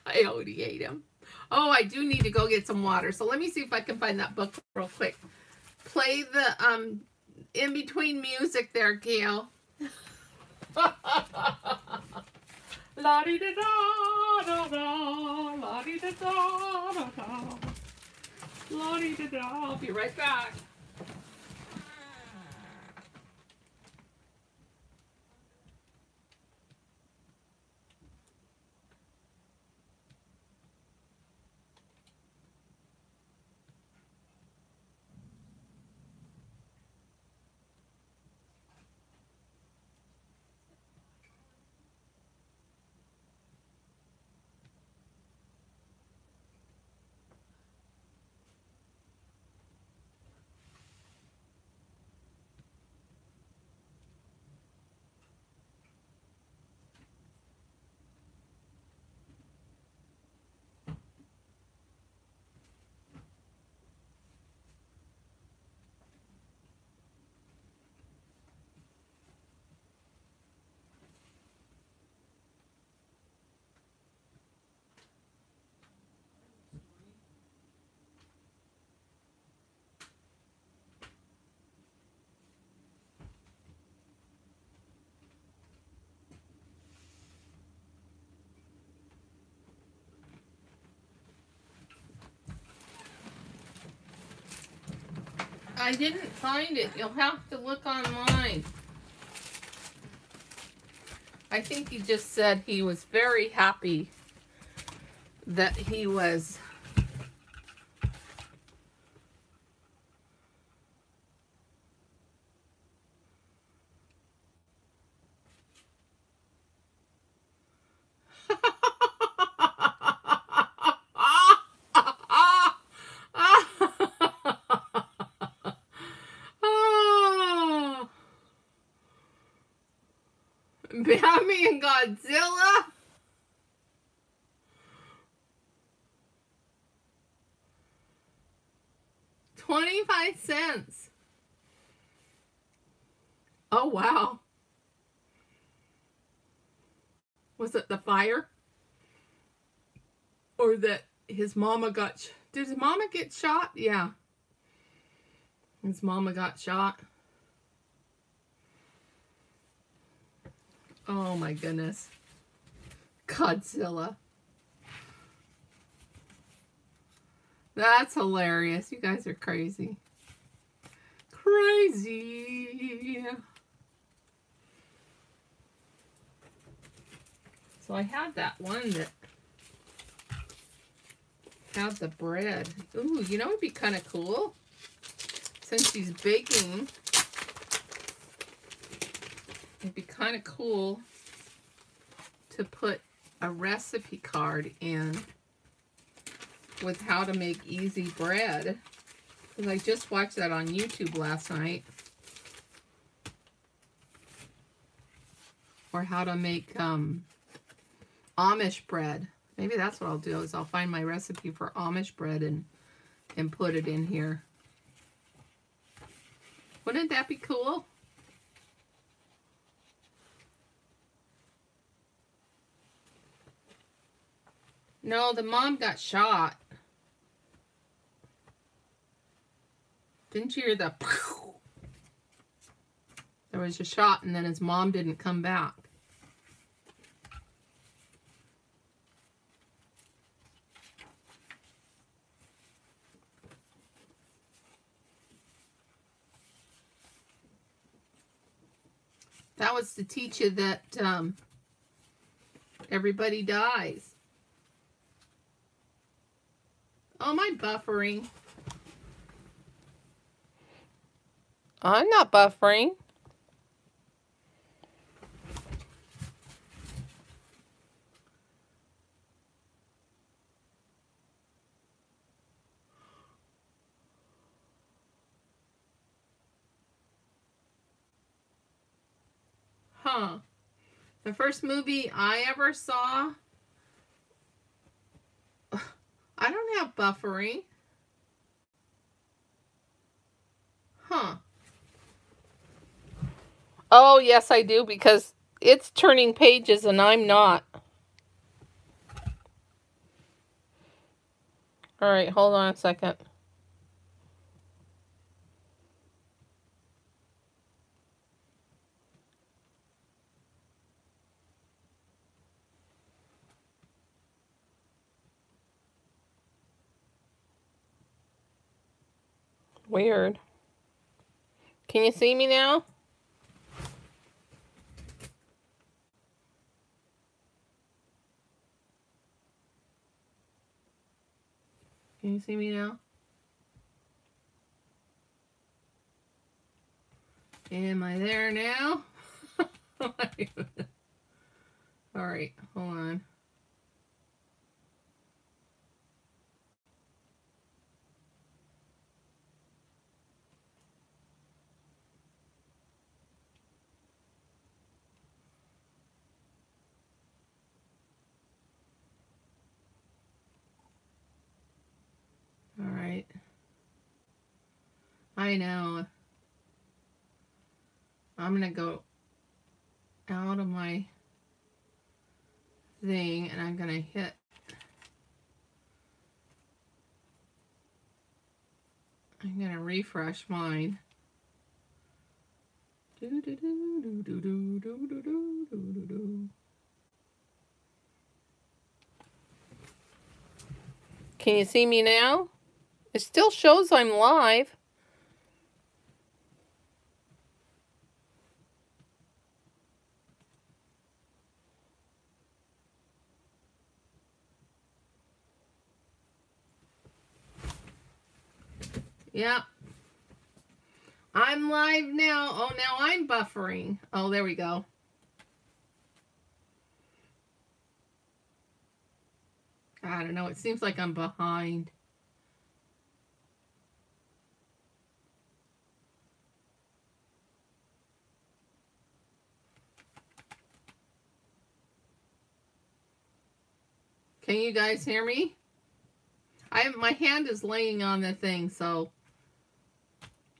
coyote ate him. Oh, I do need to go get some water. So let me see if I can find that book real quick. Play the um in between music there, Gail. La di da da da da, la di da da da da, la di da da. I'll be right back. I didn't find it. You'll have to look online. I think he just said he was very happy that he was Oh. Bambi and Godzilla? Twenty-five cents. Oh wow. Was it the fire? Or that his mama got did his mama get shot? Yeah. His mama got shot. Oh my goodness. Godzilla. That's hilarious. You guys are crazy. Crazy. So I had that one that had the bread. Ooh, you know it'd be kind of cool? Since she's baking, it'd be kind of cool to put a recipe card in with how to make easy bread. Because I just watched that on YouTube last night. Or how to make um, Amish bread. Maybe that's what I'll do is I'll find my recipe for Amish bread and, and put it in here. Wouldn't that be cool? No, the mom got shot. Didn't you hear the There was a shot and then his mom didn't come back. That was to teach you that um, everybody dies. Oh, I buffering? I'm not buffering. Huh. The first movie I ever saw, I don't have buffering. Huh. Oh, yes, I do, because it's turning pages and I'm not. All right, hold on a second. Weird. Can you see me now? Can you see me now? Am I there now? All right, hold on. All right. I know. I'm going to go out of my thing and I'm going to hit I'm going to refresh mine. Can you see me now? It still shows I'm live. Yeah. I'm live now. Oh, now I'm buffering. Oh, there we go. I don't know. It seems like I'm behind. Can you guys hear me? I my hand is laying on the thing, so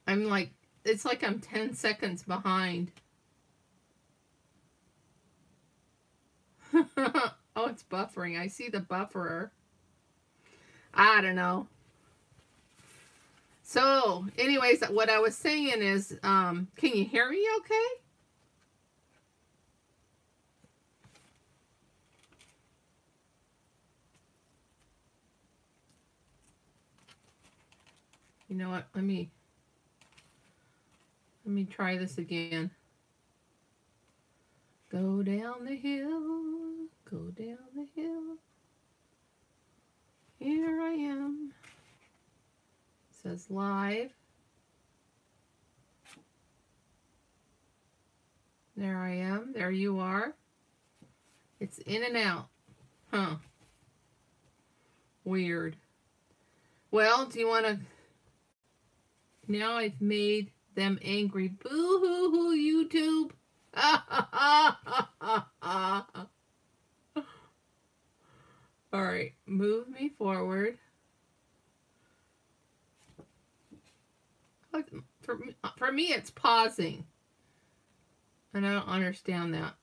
I'm like it's like I'm 10 seconds behind. oh, it's buffering. I see the bufferer. I don't know. So, anyways, what I was saying is, um, can you hear me okay? You know what? Let me let me try this again. Go down the hill, go down the hill. Here I am. It says live. There I am. There you are. It's in and out. Huh. Weird. Well, do you want to now I've made them angry. Boo hoo hoo, YouTube. All right, move me forward. For me, for me, it's pausing. And I don't understand that.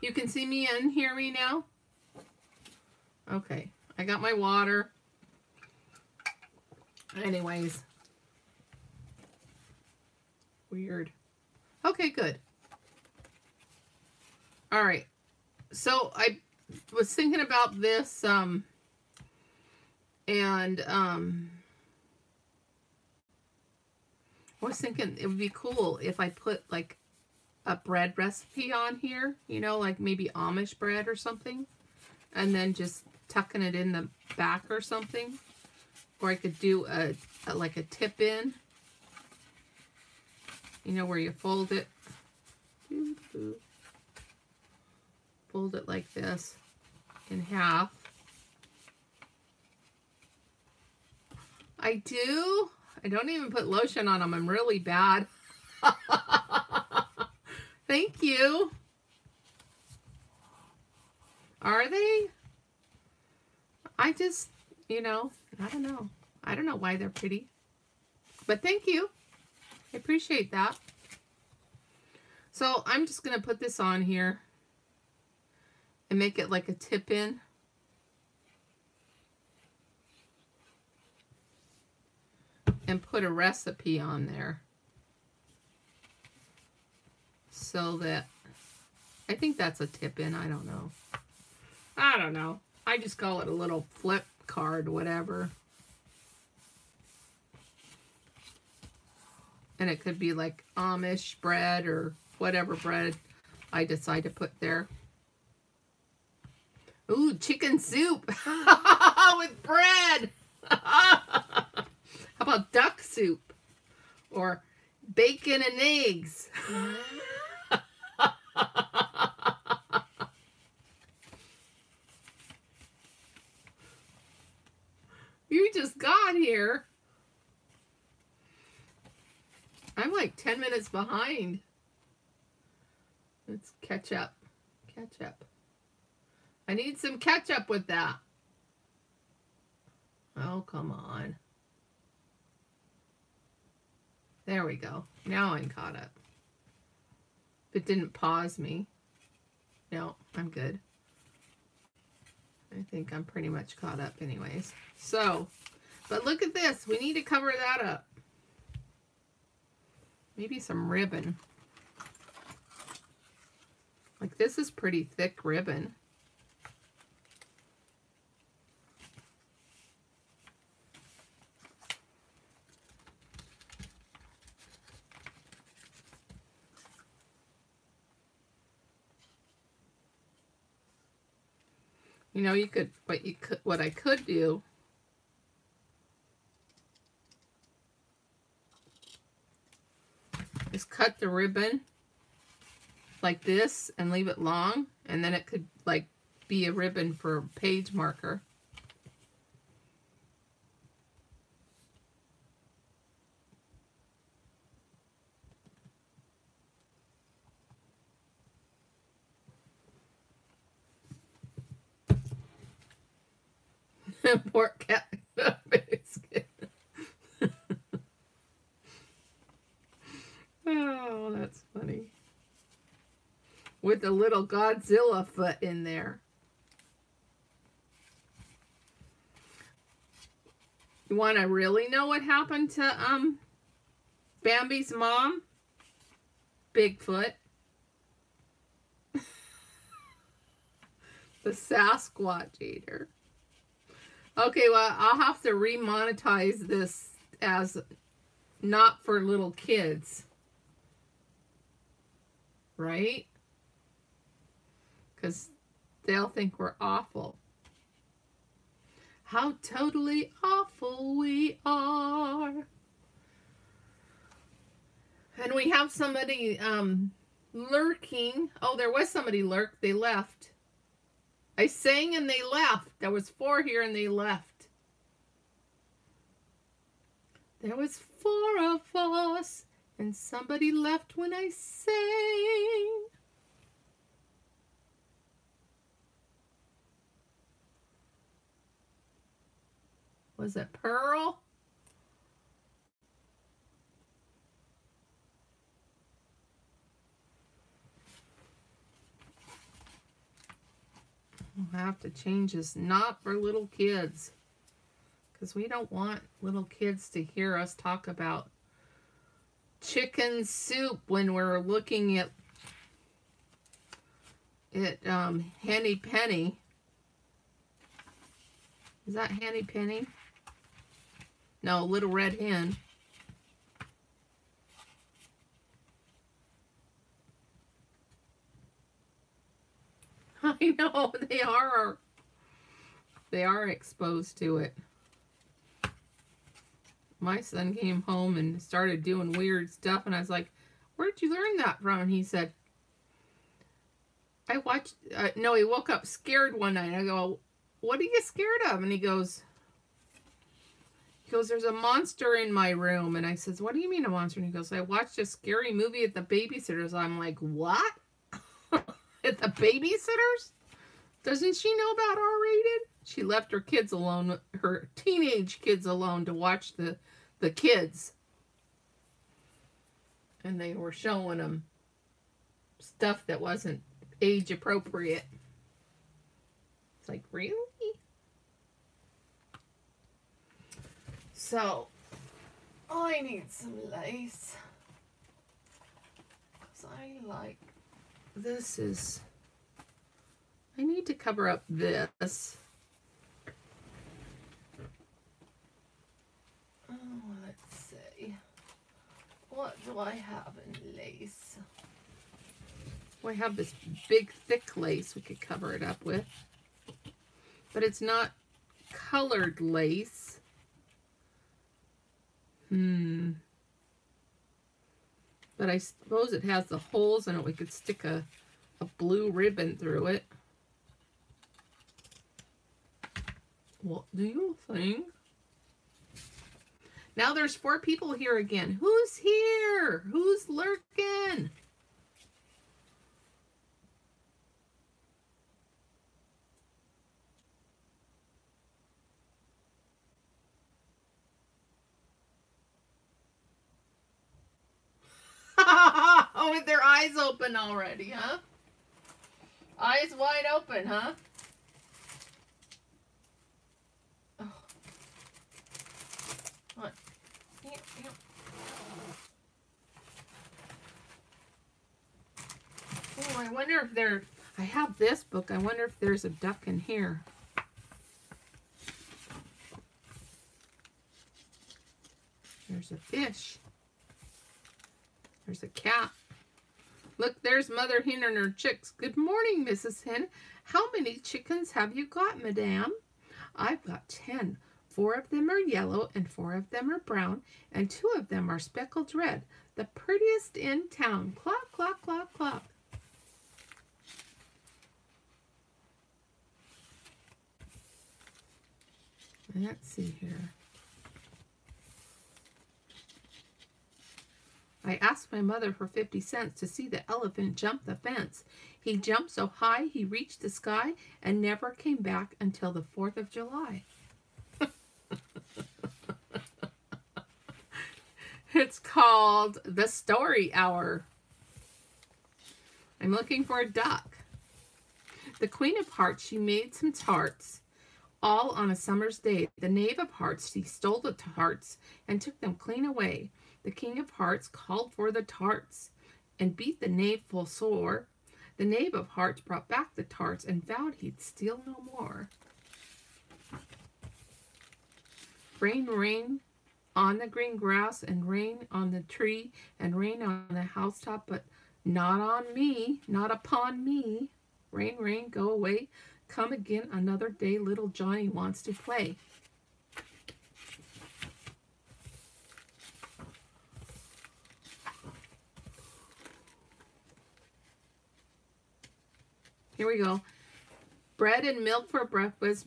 You can see me and hear me now? Okay, I got my water. Anyways. Weird. Okay, good. All right. So I was thinking about this um and um I was thinking it would be cool if I put like a bread recipe on here, you know, like maybe Amish bread or something, and then just tucking it in the back or something. Or I could do a, a like a tip in. You know, where you fold it. Fold it like this in half. I do. I don't even put lotion on them. I'm really bad. Thank you. Are they? I just, you know, I don't know. I don't know why they're pretty. But thank you. I appreciate that. So I'm just going to put this on here and make it like a tip in. And put a recipe on there. So that, I think that's a tip in, I don't know. I don't know. I just call it a little flip card, whatever. And it could be like Amish bread or whatever bread I decide to put there. Ooh, chicken soup with bread. How about duck soup? Or bacon and eggs. you just got here. I'm like 10 minutes behind. Let's catch up. Catch up. I need some ketchup with that. Oh, come on. There we go. Now I'm caught up. If it didn't pause me. No, I'm good. I think I'm pretty much caught up anyways. So, but look at this. We need to cover that up. Maybe some ribbon. Like this is pretty thick ribbon. You know, you could, what you could, what I could do is cut the ribbon like this and leave it long and then it could like be a ribbon for page marker. Pork cat biscuit. oh, that's funny. With a little Godzilla foot in there. You want to really know what happened to um Bambi's mom? Bigfoot. the Sasquatch eater. Okay, well, I'll have to remonetize this as not for little kids. Right? Because they'll think we're awful. How totally awful we are. And we have somebody um, lurking. Oh, there was somebody lurk. They left. I sang and they left. There was four here and they left. There was four of us and somebody left when I sang. Was it Pearl? We'll have to change this. Not for little kids. Because we don't want little kids to hear us talk about chicken soup when we're looking at it um Henny Penny. Is that Henny Penny? No, Little Red Hen. I know they are. They are exposed to it. My son came home and started doing weird stuff, and I was like, "Where'd you learn that from?" And he said, "I watched." Uh, no, he woke up scared one night. I go, "What are you scared of?" And he goes, "He goes, there's a monster in my room." And I says, "What do you mean a monster?" And he goes, "I watched a scary movie at the babysitter's." I'm like, "What?" At the babysitters? Doesn't she know about R-rated? She left her kids alone, her teenage kids alone to watch the, the kids. And they were showing them stuff that wasn't age appropriate. It's like, really? So, I need some lace. Because I like, this is, I need to cover up this. Oh, let's see. What do I have in lace? I have this big thick lace we could cover it up with. But it's not colored lace. Hmm. But I suppose it has the holes in it. We could stick a, a blue ribbon through it. What do you think? Now there's four people here again. Who's here? Who's lurking? oh, with their eyes open already, huh? Eyes wide open, huh? Oh. What? Oh, I wonder if there, I have this book. I wonder if there's a duck in here. There's a fish. There's a cat. Look, there's Mother Hen and her chicks. Good morning, Mrs. Hen. How many chickens have you got, Madame? I've got ten. Four of them are yellow and four of them are brown and two of them are speckled red. The prettiest in town. Clock, clock, clock, clock. Let's see here. I asked my mother for 50 cents to see the elephant jump the fence. He jumped so high he reached the sky and never came back until the 4th of July. it's called The Story Hour. I'm looking for a duck. The Queen of Hearts, she made some tarts, all on a summer's day. The Knave of Hearts, she stole the tarts and took them clean away. The King of Hearts called for the tarts and beat the knave full sore. The knave of hearts brought back the tarts and vowed he'd steal no more. Rain, rain on the green grass and rain on the tree and rain on the housetop, but not on me, not upon me. Rain, rain, go away. Come again another day, little Johnny wants to play. Here we go. Bread and milk for breakfast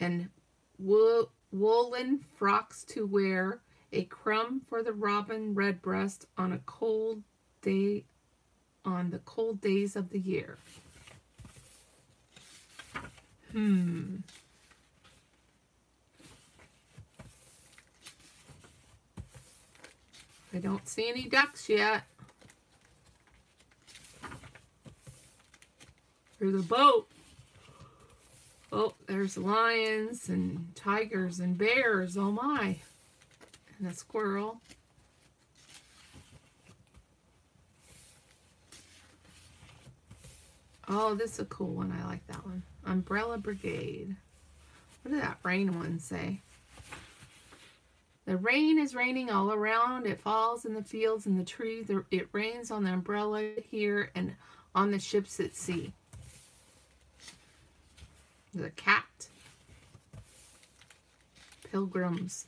and wool, woolen frocks to wear. A crumb for the robin redbreast on a cold day on the cold days of the year. Hmm. I don't see any ducks yet. A boat. Oh, there's lions and tigers and bears. Oh my. And a squirrel. Oh, this is a cool one. I like that one. Umbrella Brigade. What did that rain one say? The rain is raining all around. It falls in the fields and the trees. It rains on the umbrella here and on the ships at sea. The cat. Pilgrims.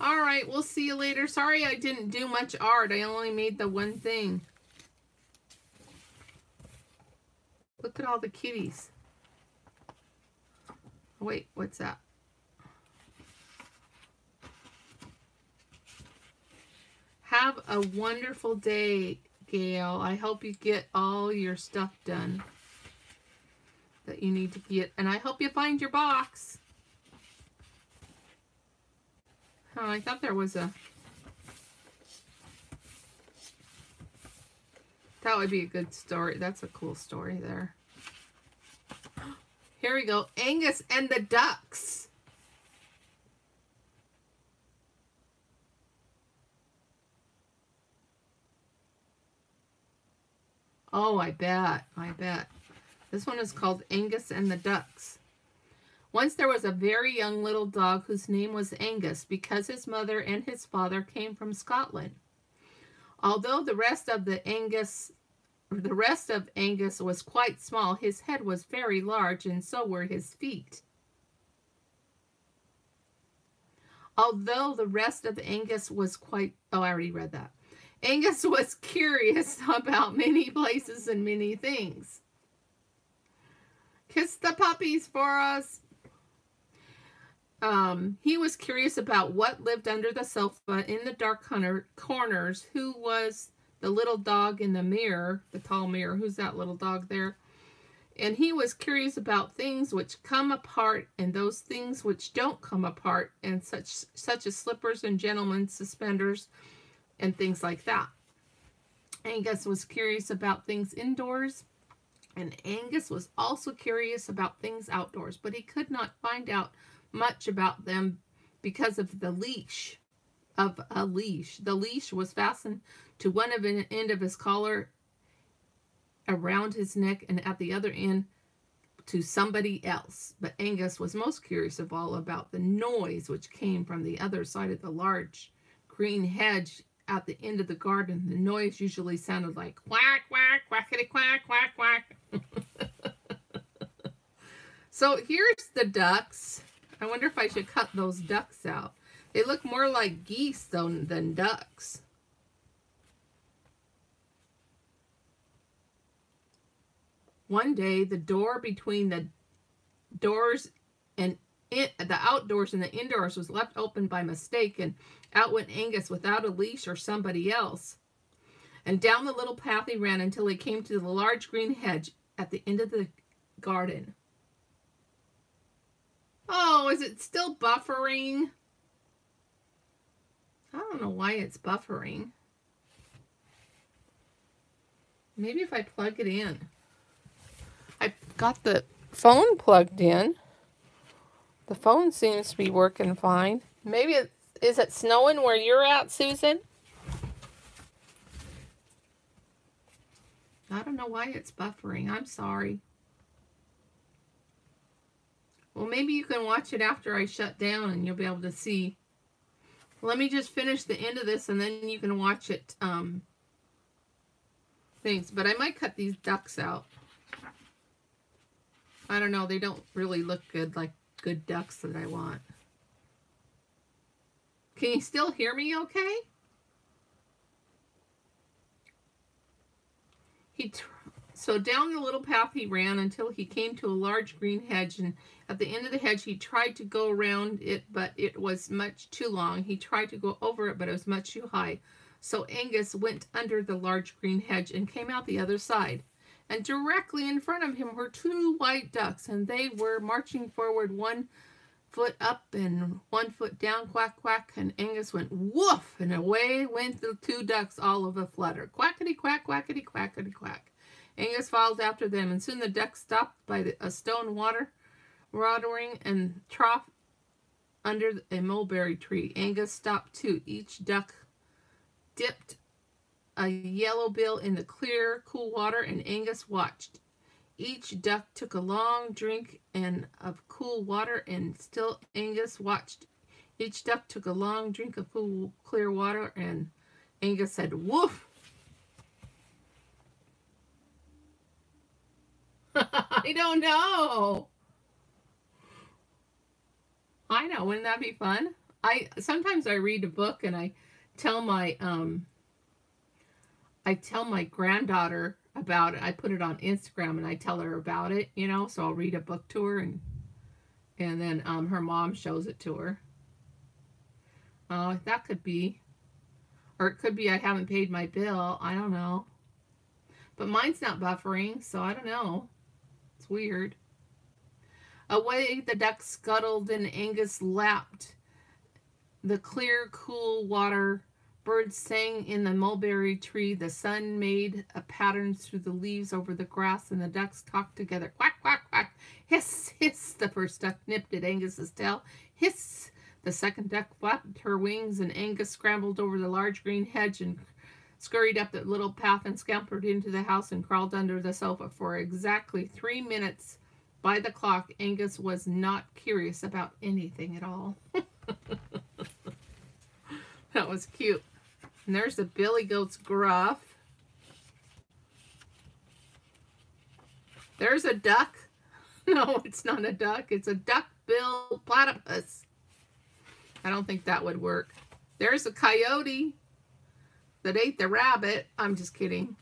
All right, we'll see you later. Sorry I didn't do much art. I only made the one thing. Look at all the kitties. Wait, what's that? Have a wonderful day, Gail. I hope you get all your stuff done that you need to get. And I hope you find your box. Oh, I thought there was a... That would be a good story. That's a cool story there. Here we go. Angus and the Ducks. Oh, I bet. I bet. This one is called Angus and the Ducks. Once there was a very young little dog whose name was Angus because his mother and his father came from Scotland. Although the rest of the Angus the rest of Angus was quite small, his head was very large and so were his feet. Although the rest of Angus was quite oh I already read that. Angus was curious about many places and many things. Kiss the puppies for us. Um, he was curious about what lived under the sofa in the dark corners. Who was the little dog in the mirror, the tall mirror? Who's that little dog there? And he was curious about things which come apart and those things which don't come apart, and such such as slippers and gentlemen's suspenders and things like that. Angus was curious about things indoors, and Angus was also curious about things outdoors, but he could not find out much about them because of the leash of a leash. The leash was fastened to one of an end of his collar around his neck and at the other end to somebody else. But Angus was most curious of all about the noise which came from the other side of the large green hedge at the end of the garden. The noise usually sounded like quack, quack, quackity, quack, quack, quack. so here's the ducks. I wonder if I should cut those ducks out. They look more like geese though than ducks. One day, the door between the doors and it, the outdoors and the indoors was left open by mistake, and out went Angus without a leash or somebody else. And down the little path he ran until he came to the large green hedge at the end of the garden. Oh, is it still buffering? I don't know why it's buffering. Maybe if I plug it in. I got the phone plugged in. The phone seems to be working fine. Maybe it is it snowing where you're at, Susan? I don't know why it's buffering. I'm sorry. Well, maybe you can watch it after I shut down and you'll be able to see. Let me just finish the end of this and then you can watch it. Um, things, but I might cut these ducks out. I don't know. They don't really look good like good ducks that I want. Can you still hear me okay? He so down the little path he ran until he came to a large green hedge, and at the end of the hedge he tried to go around it, but it was much too long. He tried to go over it, but it was much too high. So Angus went under the large green hedge and came out the other side. And directly in front of him were two white ducks, and they were marching forward one foot up and one foot down, quack, quack, and Angus went woof, and away went the two ducks all of a flutter. Quackity, quack, quackity, quackity, quack. Angus followed after them, and soon the ducks stopped by the, a stone water watering and trough under a mulberry tree. Angus stopped too. Each duck dipped a yellow bill in the clear, cool water, and Angus watched. Each duck took a long drink and of cool water, and still Angus watched. Each duck took a long drink of cool, clear water, and Angus said, Woof! I don't know. I know. Wouldn't that be fun? I sometimes I read a book and I tell my um I tell my granddaughter about it. I put it on Instagram and I tell her about it, you know, so I'll read a book to her and and then um her mom shows it to her. Oh, uh, that could be or it could be I haven't paid my bill. I don't know. But mine's not buffering, so I don't know It's weird. Away the duck scuttled and Angus lapped the clear, cool water. Birds sang in the mulberry tree. The sun made a pattern through the leaves over the grass, and the ducks talked together. Quack, quack, quack. Hiss, hiss. The first duck nipped at Angus's tail. Hiss. The second duck flapped her wings, and Angus scrambled over the large green hedge and scurried up the little path and scampered into the house and crawled under the sofa for exactly three minutes by the clock. Angus was not curious about anything at all. that was cute. And there's the Billy Goat's gruff. There's a duck. No, it's not a duck. It's a duck-bill platypus. I don't think that would work. There's a coyote that ate the rabbit. I'm just kidding.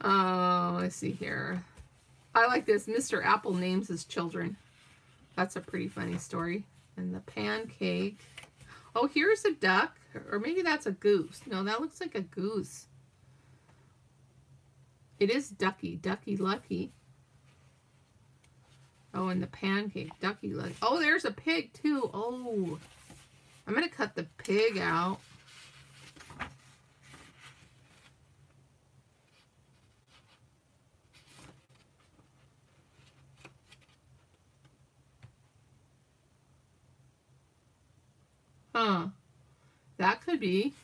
Oh, let's see here. I like this. Mr. Apple names his children. That's a pretty funny story. And the pancake. Oh, here's a duck. Or maybe that's a goose. No, that looks like a goose. It is Ducky. Ducky Lucky. Oh, and the pancake. Ducky Lucky. Oh, there's a pig, too. Oh. I'm going to cut the pig out. Huh. That could be.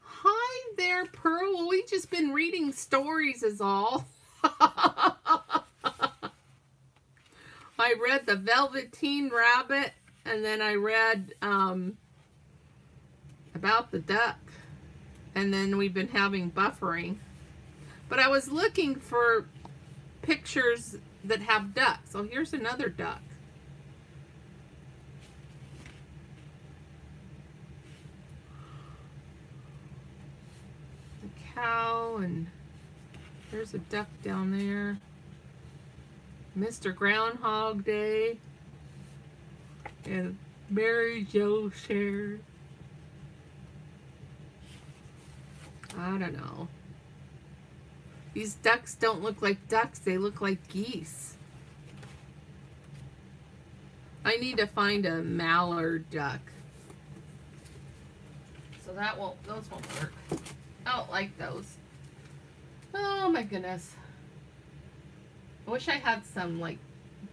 Hi there, Pearl. We've just been reading stories is all. I read The Velveteen Rabbit, and then I read um, about the duck, and then we've been having buffering. But I was looking for pictures that have ducks. So here's another duck. The cow, and there's a duck down there. Mr. Groundhog Day and Mary Jo shared. I don't know. These ducks don't look like ducks, they look like geese. I need to find a mallard duck. So that won't, those won't work. I don't like those. Oh my goodness. I wish I had some like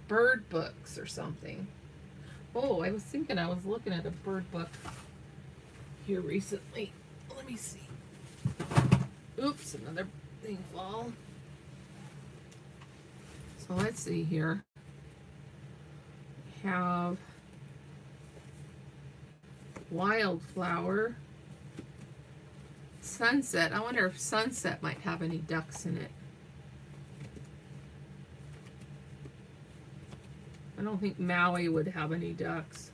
bird books or something. Oh, I was thinking I was looking at a bird book here recently. Let me see. Oops, another thing fall. So let's see here. We have wildflower. Sunset. I wonder if sunset might have any ducks in it. I don't think Maui would have any ducks.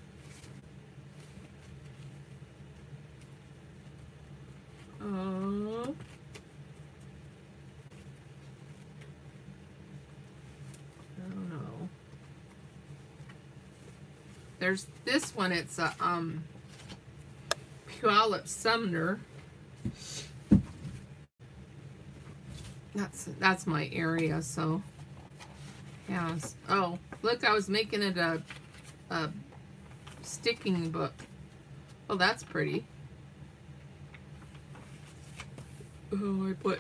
Uh, don't know. There's this one, it's a um, Puyallup Sumner. That's that's my area, so Yes. Oh, look, I was making it a, a sticking book. Oh, that's pretty. Oh, I put...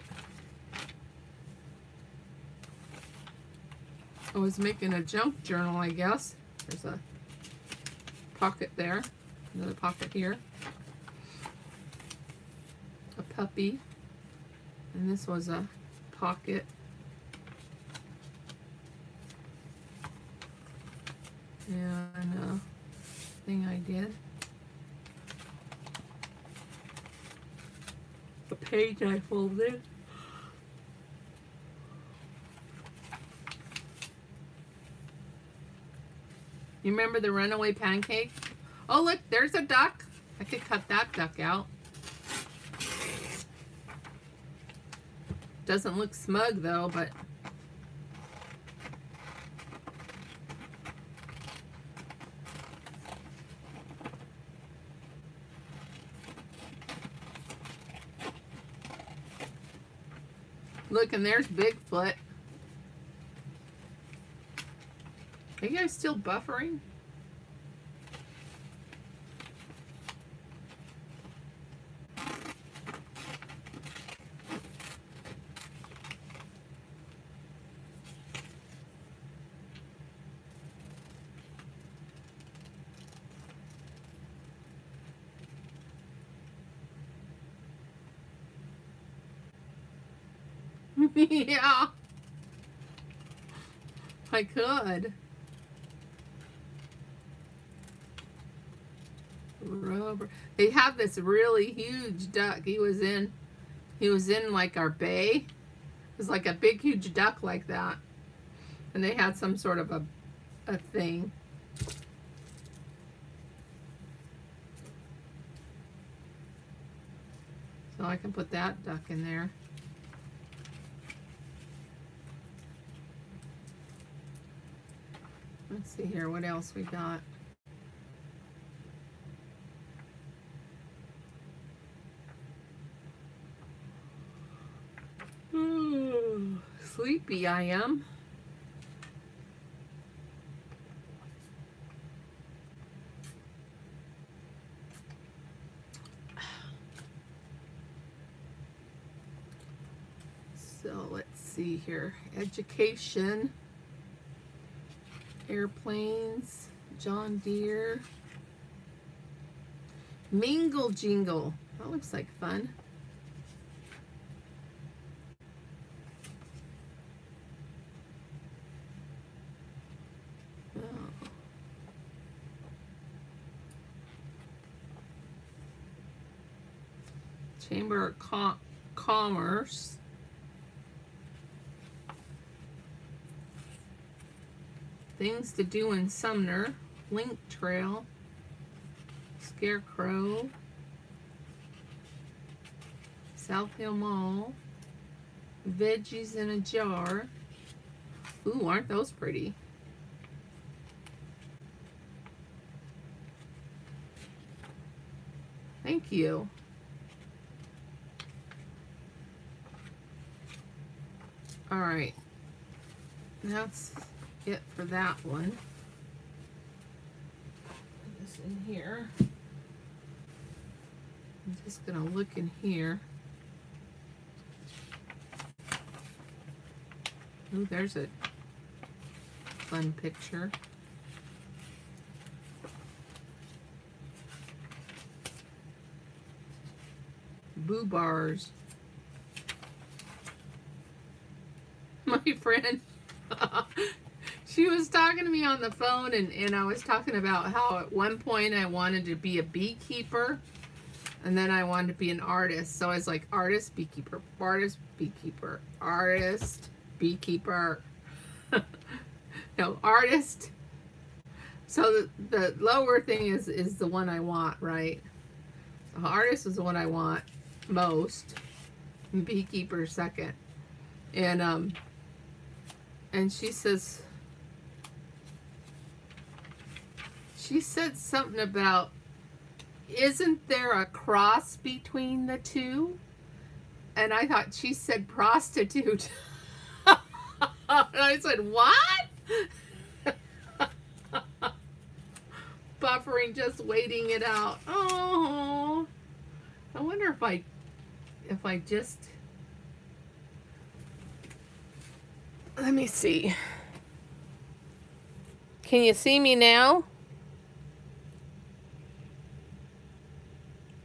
I was making a junk journal, I guess. There's a pocket there. Another pocket here. A puppy. And this was a pocket and a thing I did. A page I folded. You remember the runaway pancake? Oh, look, there's a duck. I could cut that duck out. Doesn't look smug though, but Look, and there's Bigfoot. guys still buffering? yeah. I could. They have this really huge duck. He was in, he was in like our bay. It was like a big, huge duck like that. And they had some sort of a, a thing. So I can put that duck in there. Let's see here, what else we got? Am. So let's see here. Education, airplanes, John Deere, Mingle Jingle. That looks like fun. Things to do in Sumner. Link Trail. Scarecrow. South Hill Mall. Veggies in a jar. Ooh, aren't those pretty? Thank you. All right. That's it for that one. Put this in here. I'm just going to look in here. Ooh, there's a fun picture. Boo bars. my friend. she was talking to me on the phone and, and I was talking about how at one point I wanted to be a beekeeper and then I wanted to be an artist. So I was like artist, beekeeper, artist, beekeeper, artist, beekeeper. no, artist. So the, the lower thing is, is the one I want, right? Artist is the one I want most. Beekeeper second. And um, and she says, she said something about, isn't there a cross between the two? And I thought she said prostitute. and I said, what? Buffering, just waiting it out. Oh, I wonder if I, if I just Let me see. Can you see me now?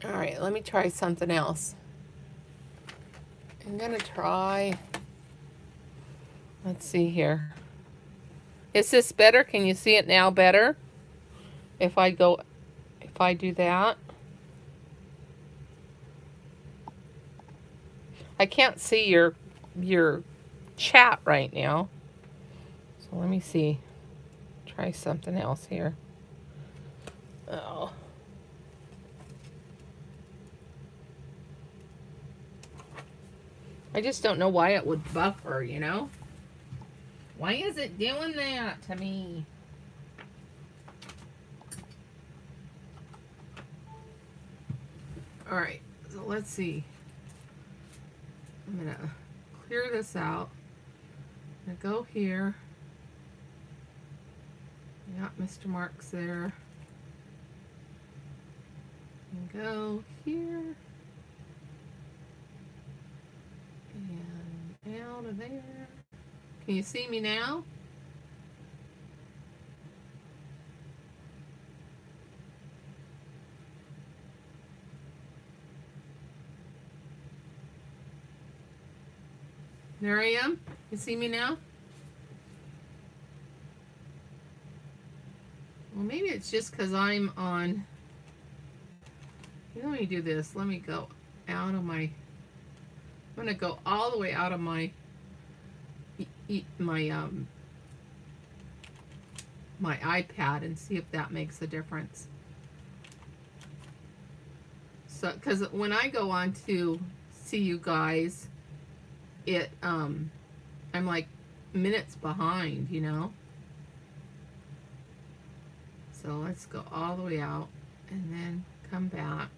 All right, let me try something else. I'm going to try, let's see here. Is this better? Can you see it now better? If I go, if I do that. I can't see your, your chat right now. So let me see. Try something else here. Oh. I just don't know why it would buffer, you know? Why is it doing that to me? All right, so let's see. I'm gonna clear this out I'm gonna go here. got Mr. Marks there. And go here. Out of there. Can you see me now? There I am. You see me now? Well, maybe it's just because I'm on... You you do this, let me go out of my... I'm going to go all the way out of my... My, um... My iPad and see if that makes a difference. So, because when I go on to see you guys, it, um, I'm like minutes behind, you know? So let's go all the way out and then come back.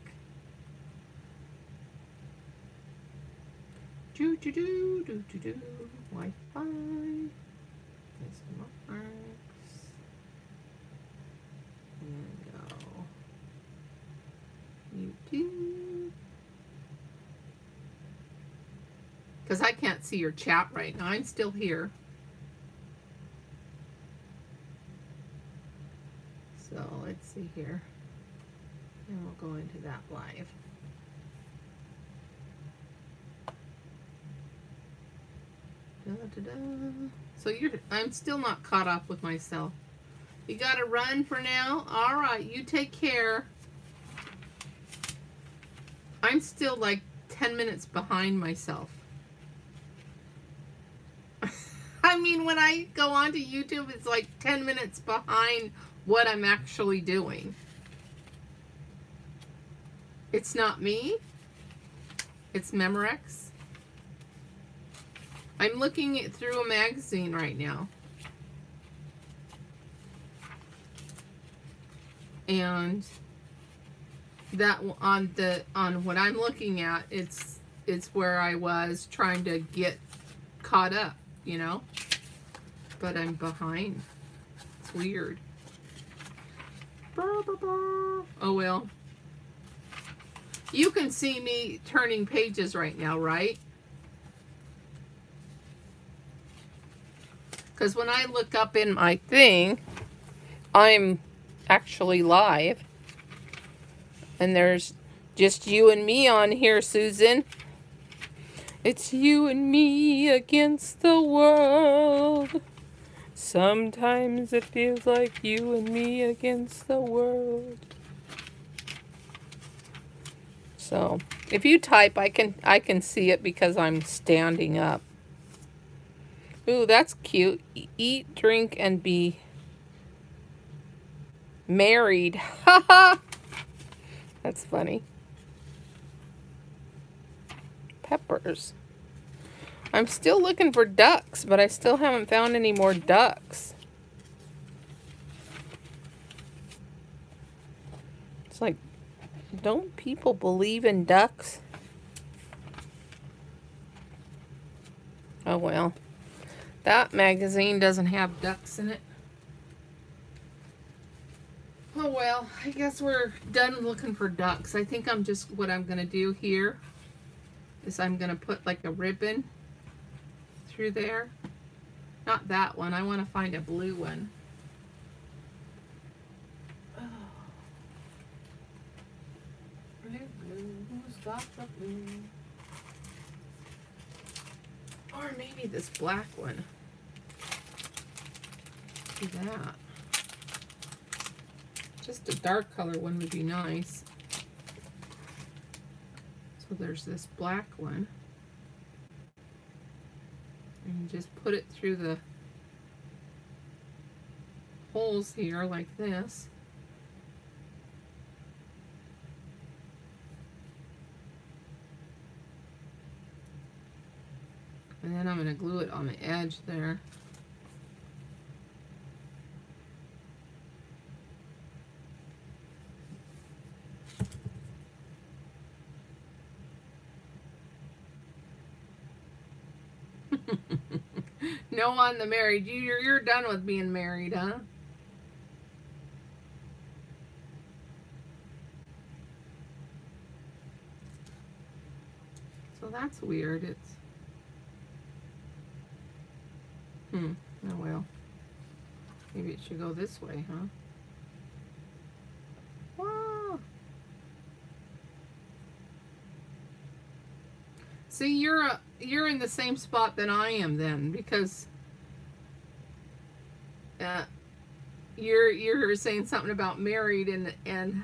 Do do do do do do Wi-Fi. This works. And go. YouTube. Because I can't see your chat right now. I'm still here. So let's see here. And we'll go into that live. Da, da, da. So you're I'm still not caught up with myself. You gotta run for now? Alright, you take care. I'm still like 10 minutes behind myself. I mean, when I go onto YouTube, it's like 10 minutes behind what I'm actually doing. It's not me. It's Memorex. I'm looking through a magazine right now. And that on the on what I'm looking at, it's it's where I was trying to get caught up, you know? But I'm behind. It's weird. Oh well. You can see me turning pages right now, right? Because when I look up in my thing, I'm actually live. And there's just you and me on here, Susan. It's you and me against the world. Sometimes it feels like you and me against the world. So, if you type, I can I can see it because I'm standing up. Ooh, that's cute. Eat, drink, and be married. That's funny. Peppers. I'm still looking for ducks, but I still haven't found any more ducks. It's like, don't people believe in ducks? Oh well. That magazine doesn't have ducks in it. Oh well, I guess we're done looking for ducks. I think I'm just, what I'm going to do here is I'm going to put like a ribbon through there. Not that one. I want to find a blue one. Oh. Blue, blue, who's got the blue? Or maybe this black one. Do that. Just a dark color one would be nice. So there's this black one and just put it through the holes here like this. And then I'm going to glue it on the edge there. no on the married. You, you're, you're done with being married, huh? So that's weird. It's, hmm, oh well. Maybe it should go this way, huh? See, you're a, you're in the same spot that I am then because uh, you're you're saying something about married and and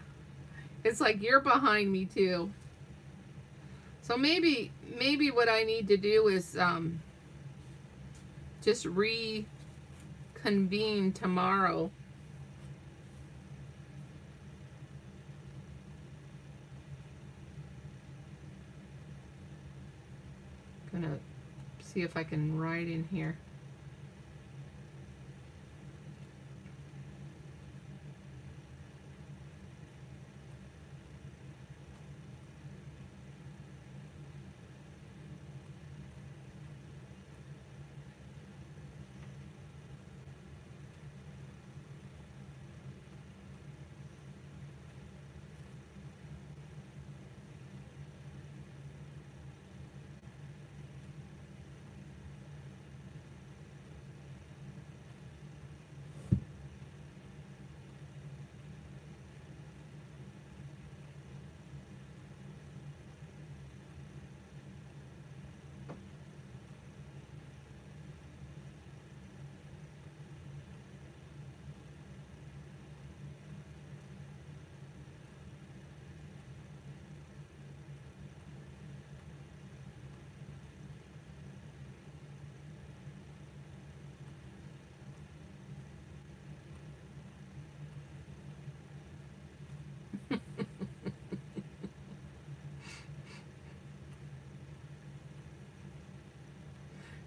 it's like you're behind me too. So maybe maybe what I need to do is um, just reconvene tomorrow. Gonna see if I can write in here.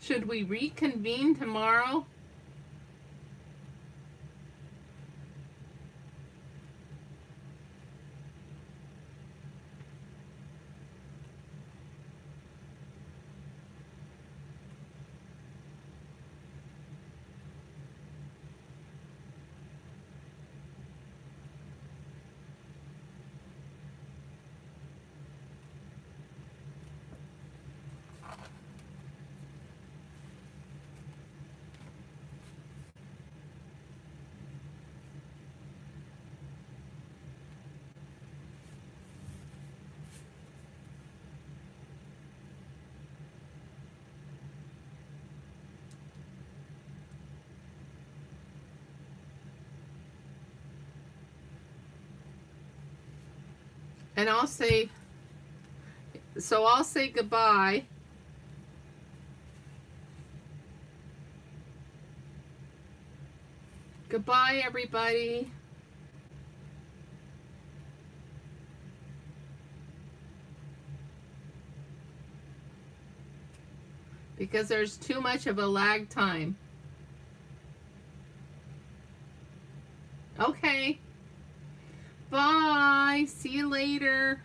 Should we reconvene tomorrow? And I'll say, so I'll say goodbye. Goodbye, everybody. Because there's too much of a lag time. Okay. Bye. See you later.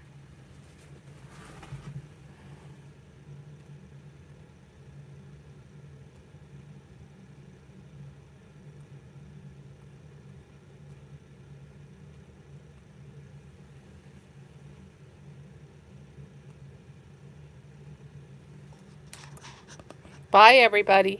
Bye, everybody.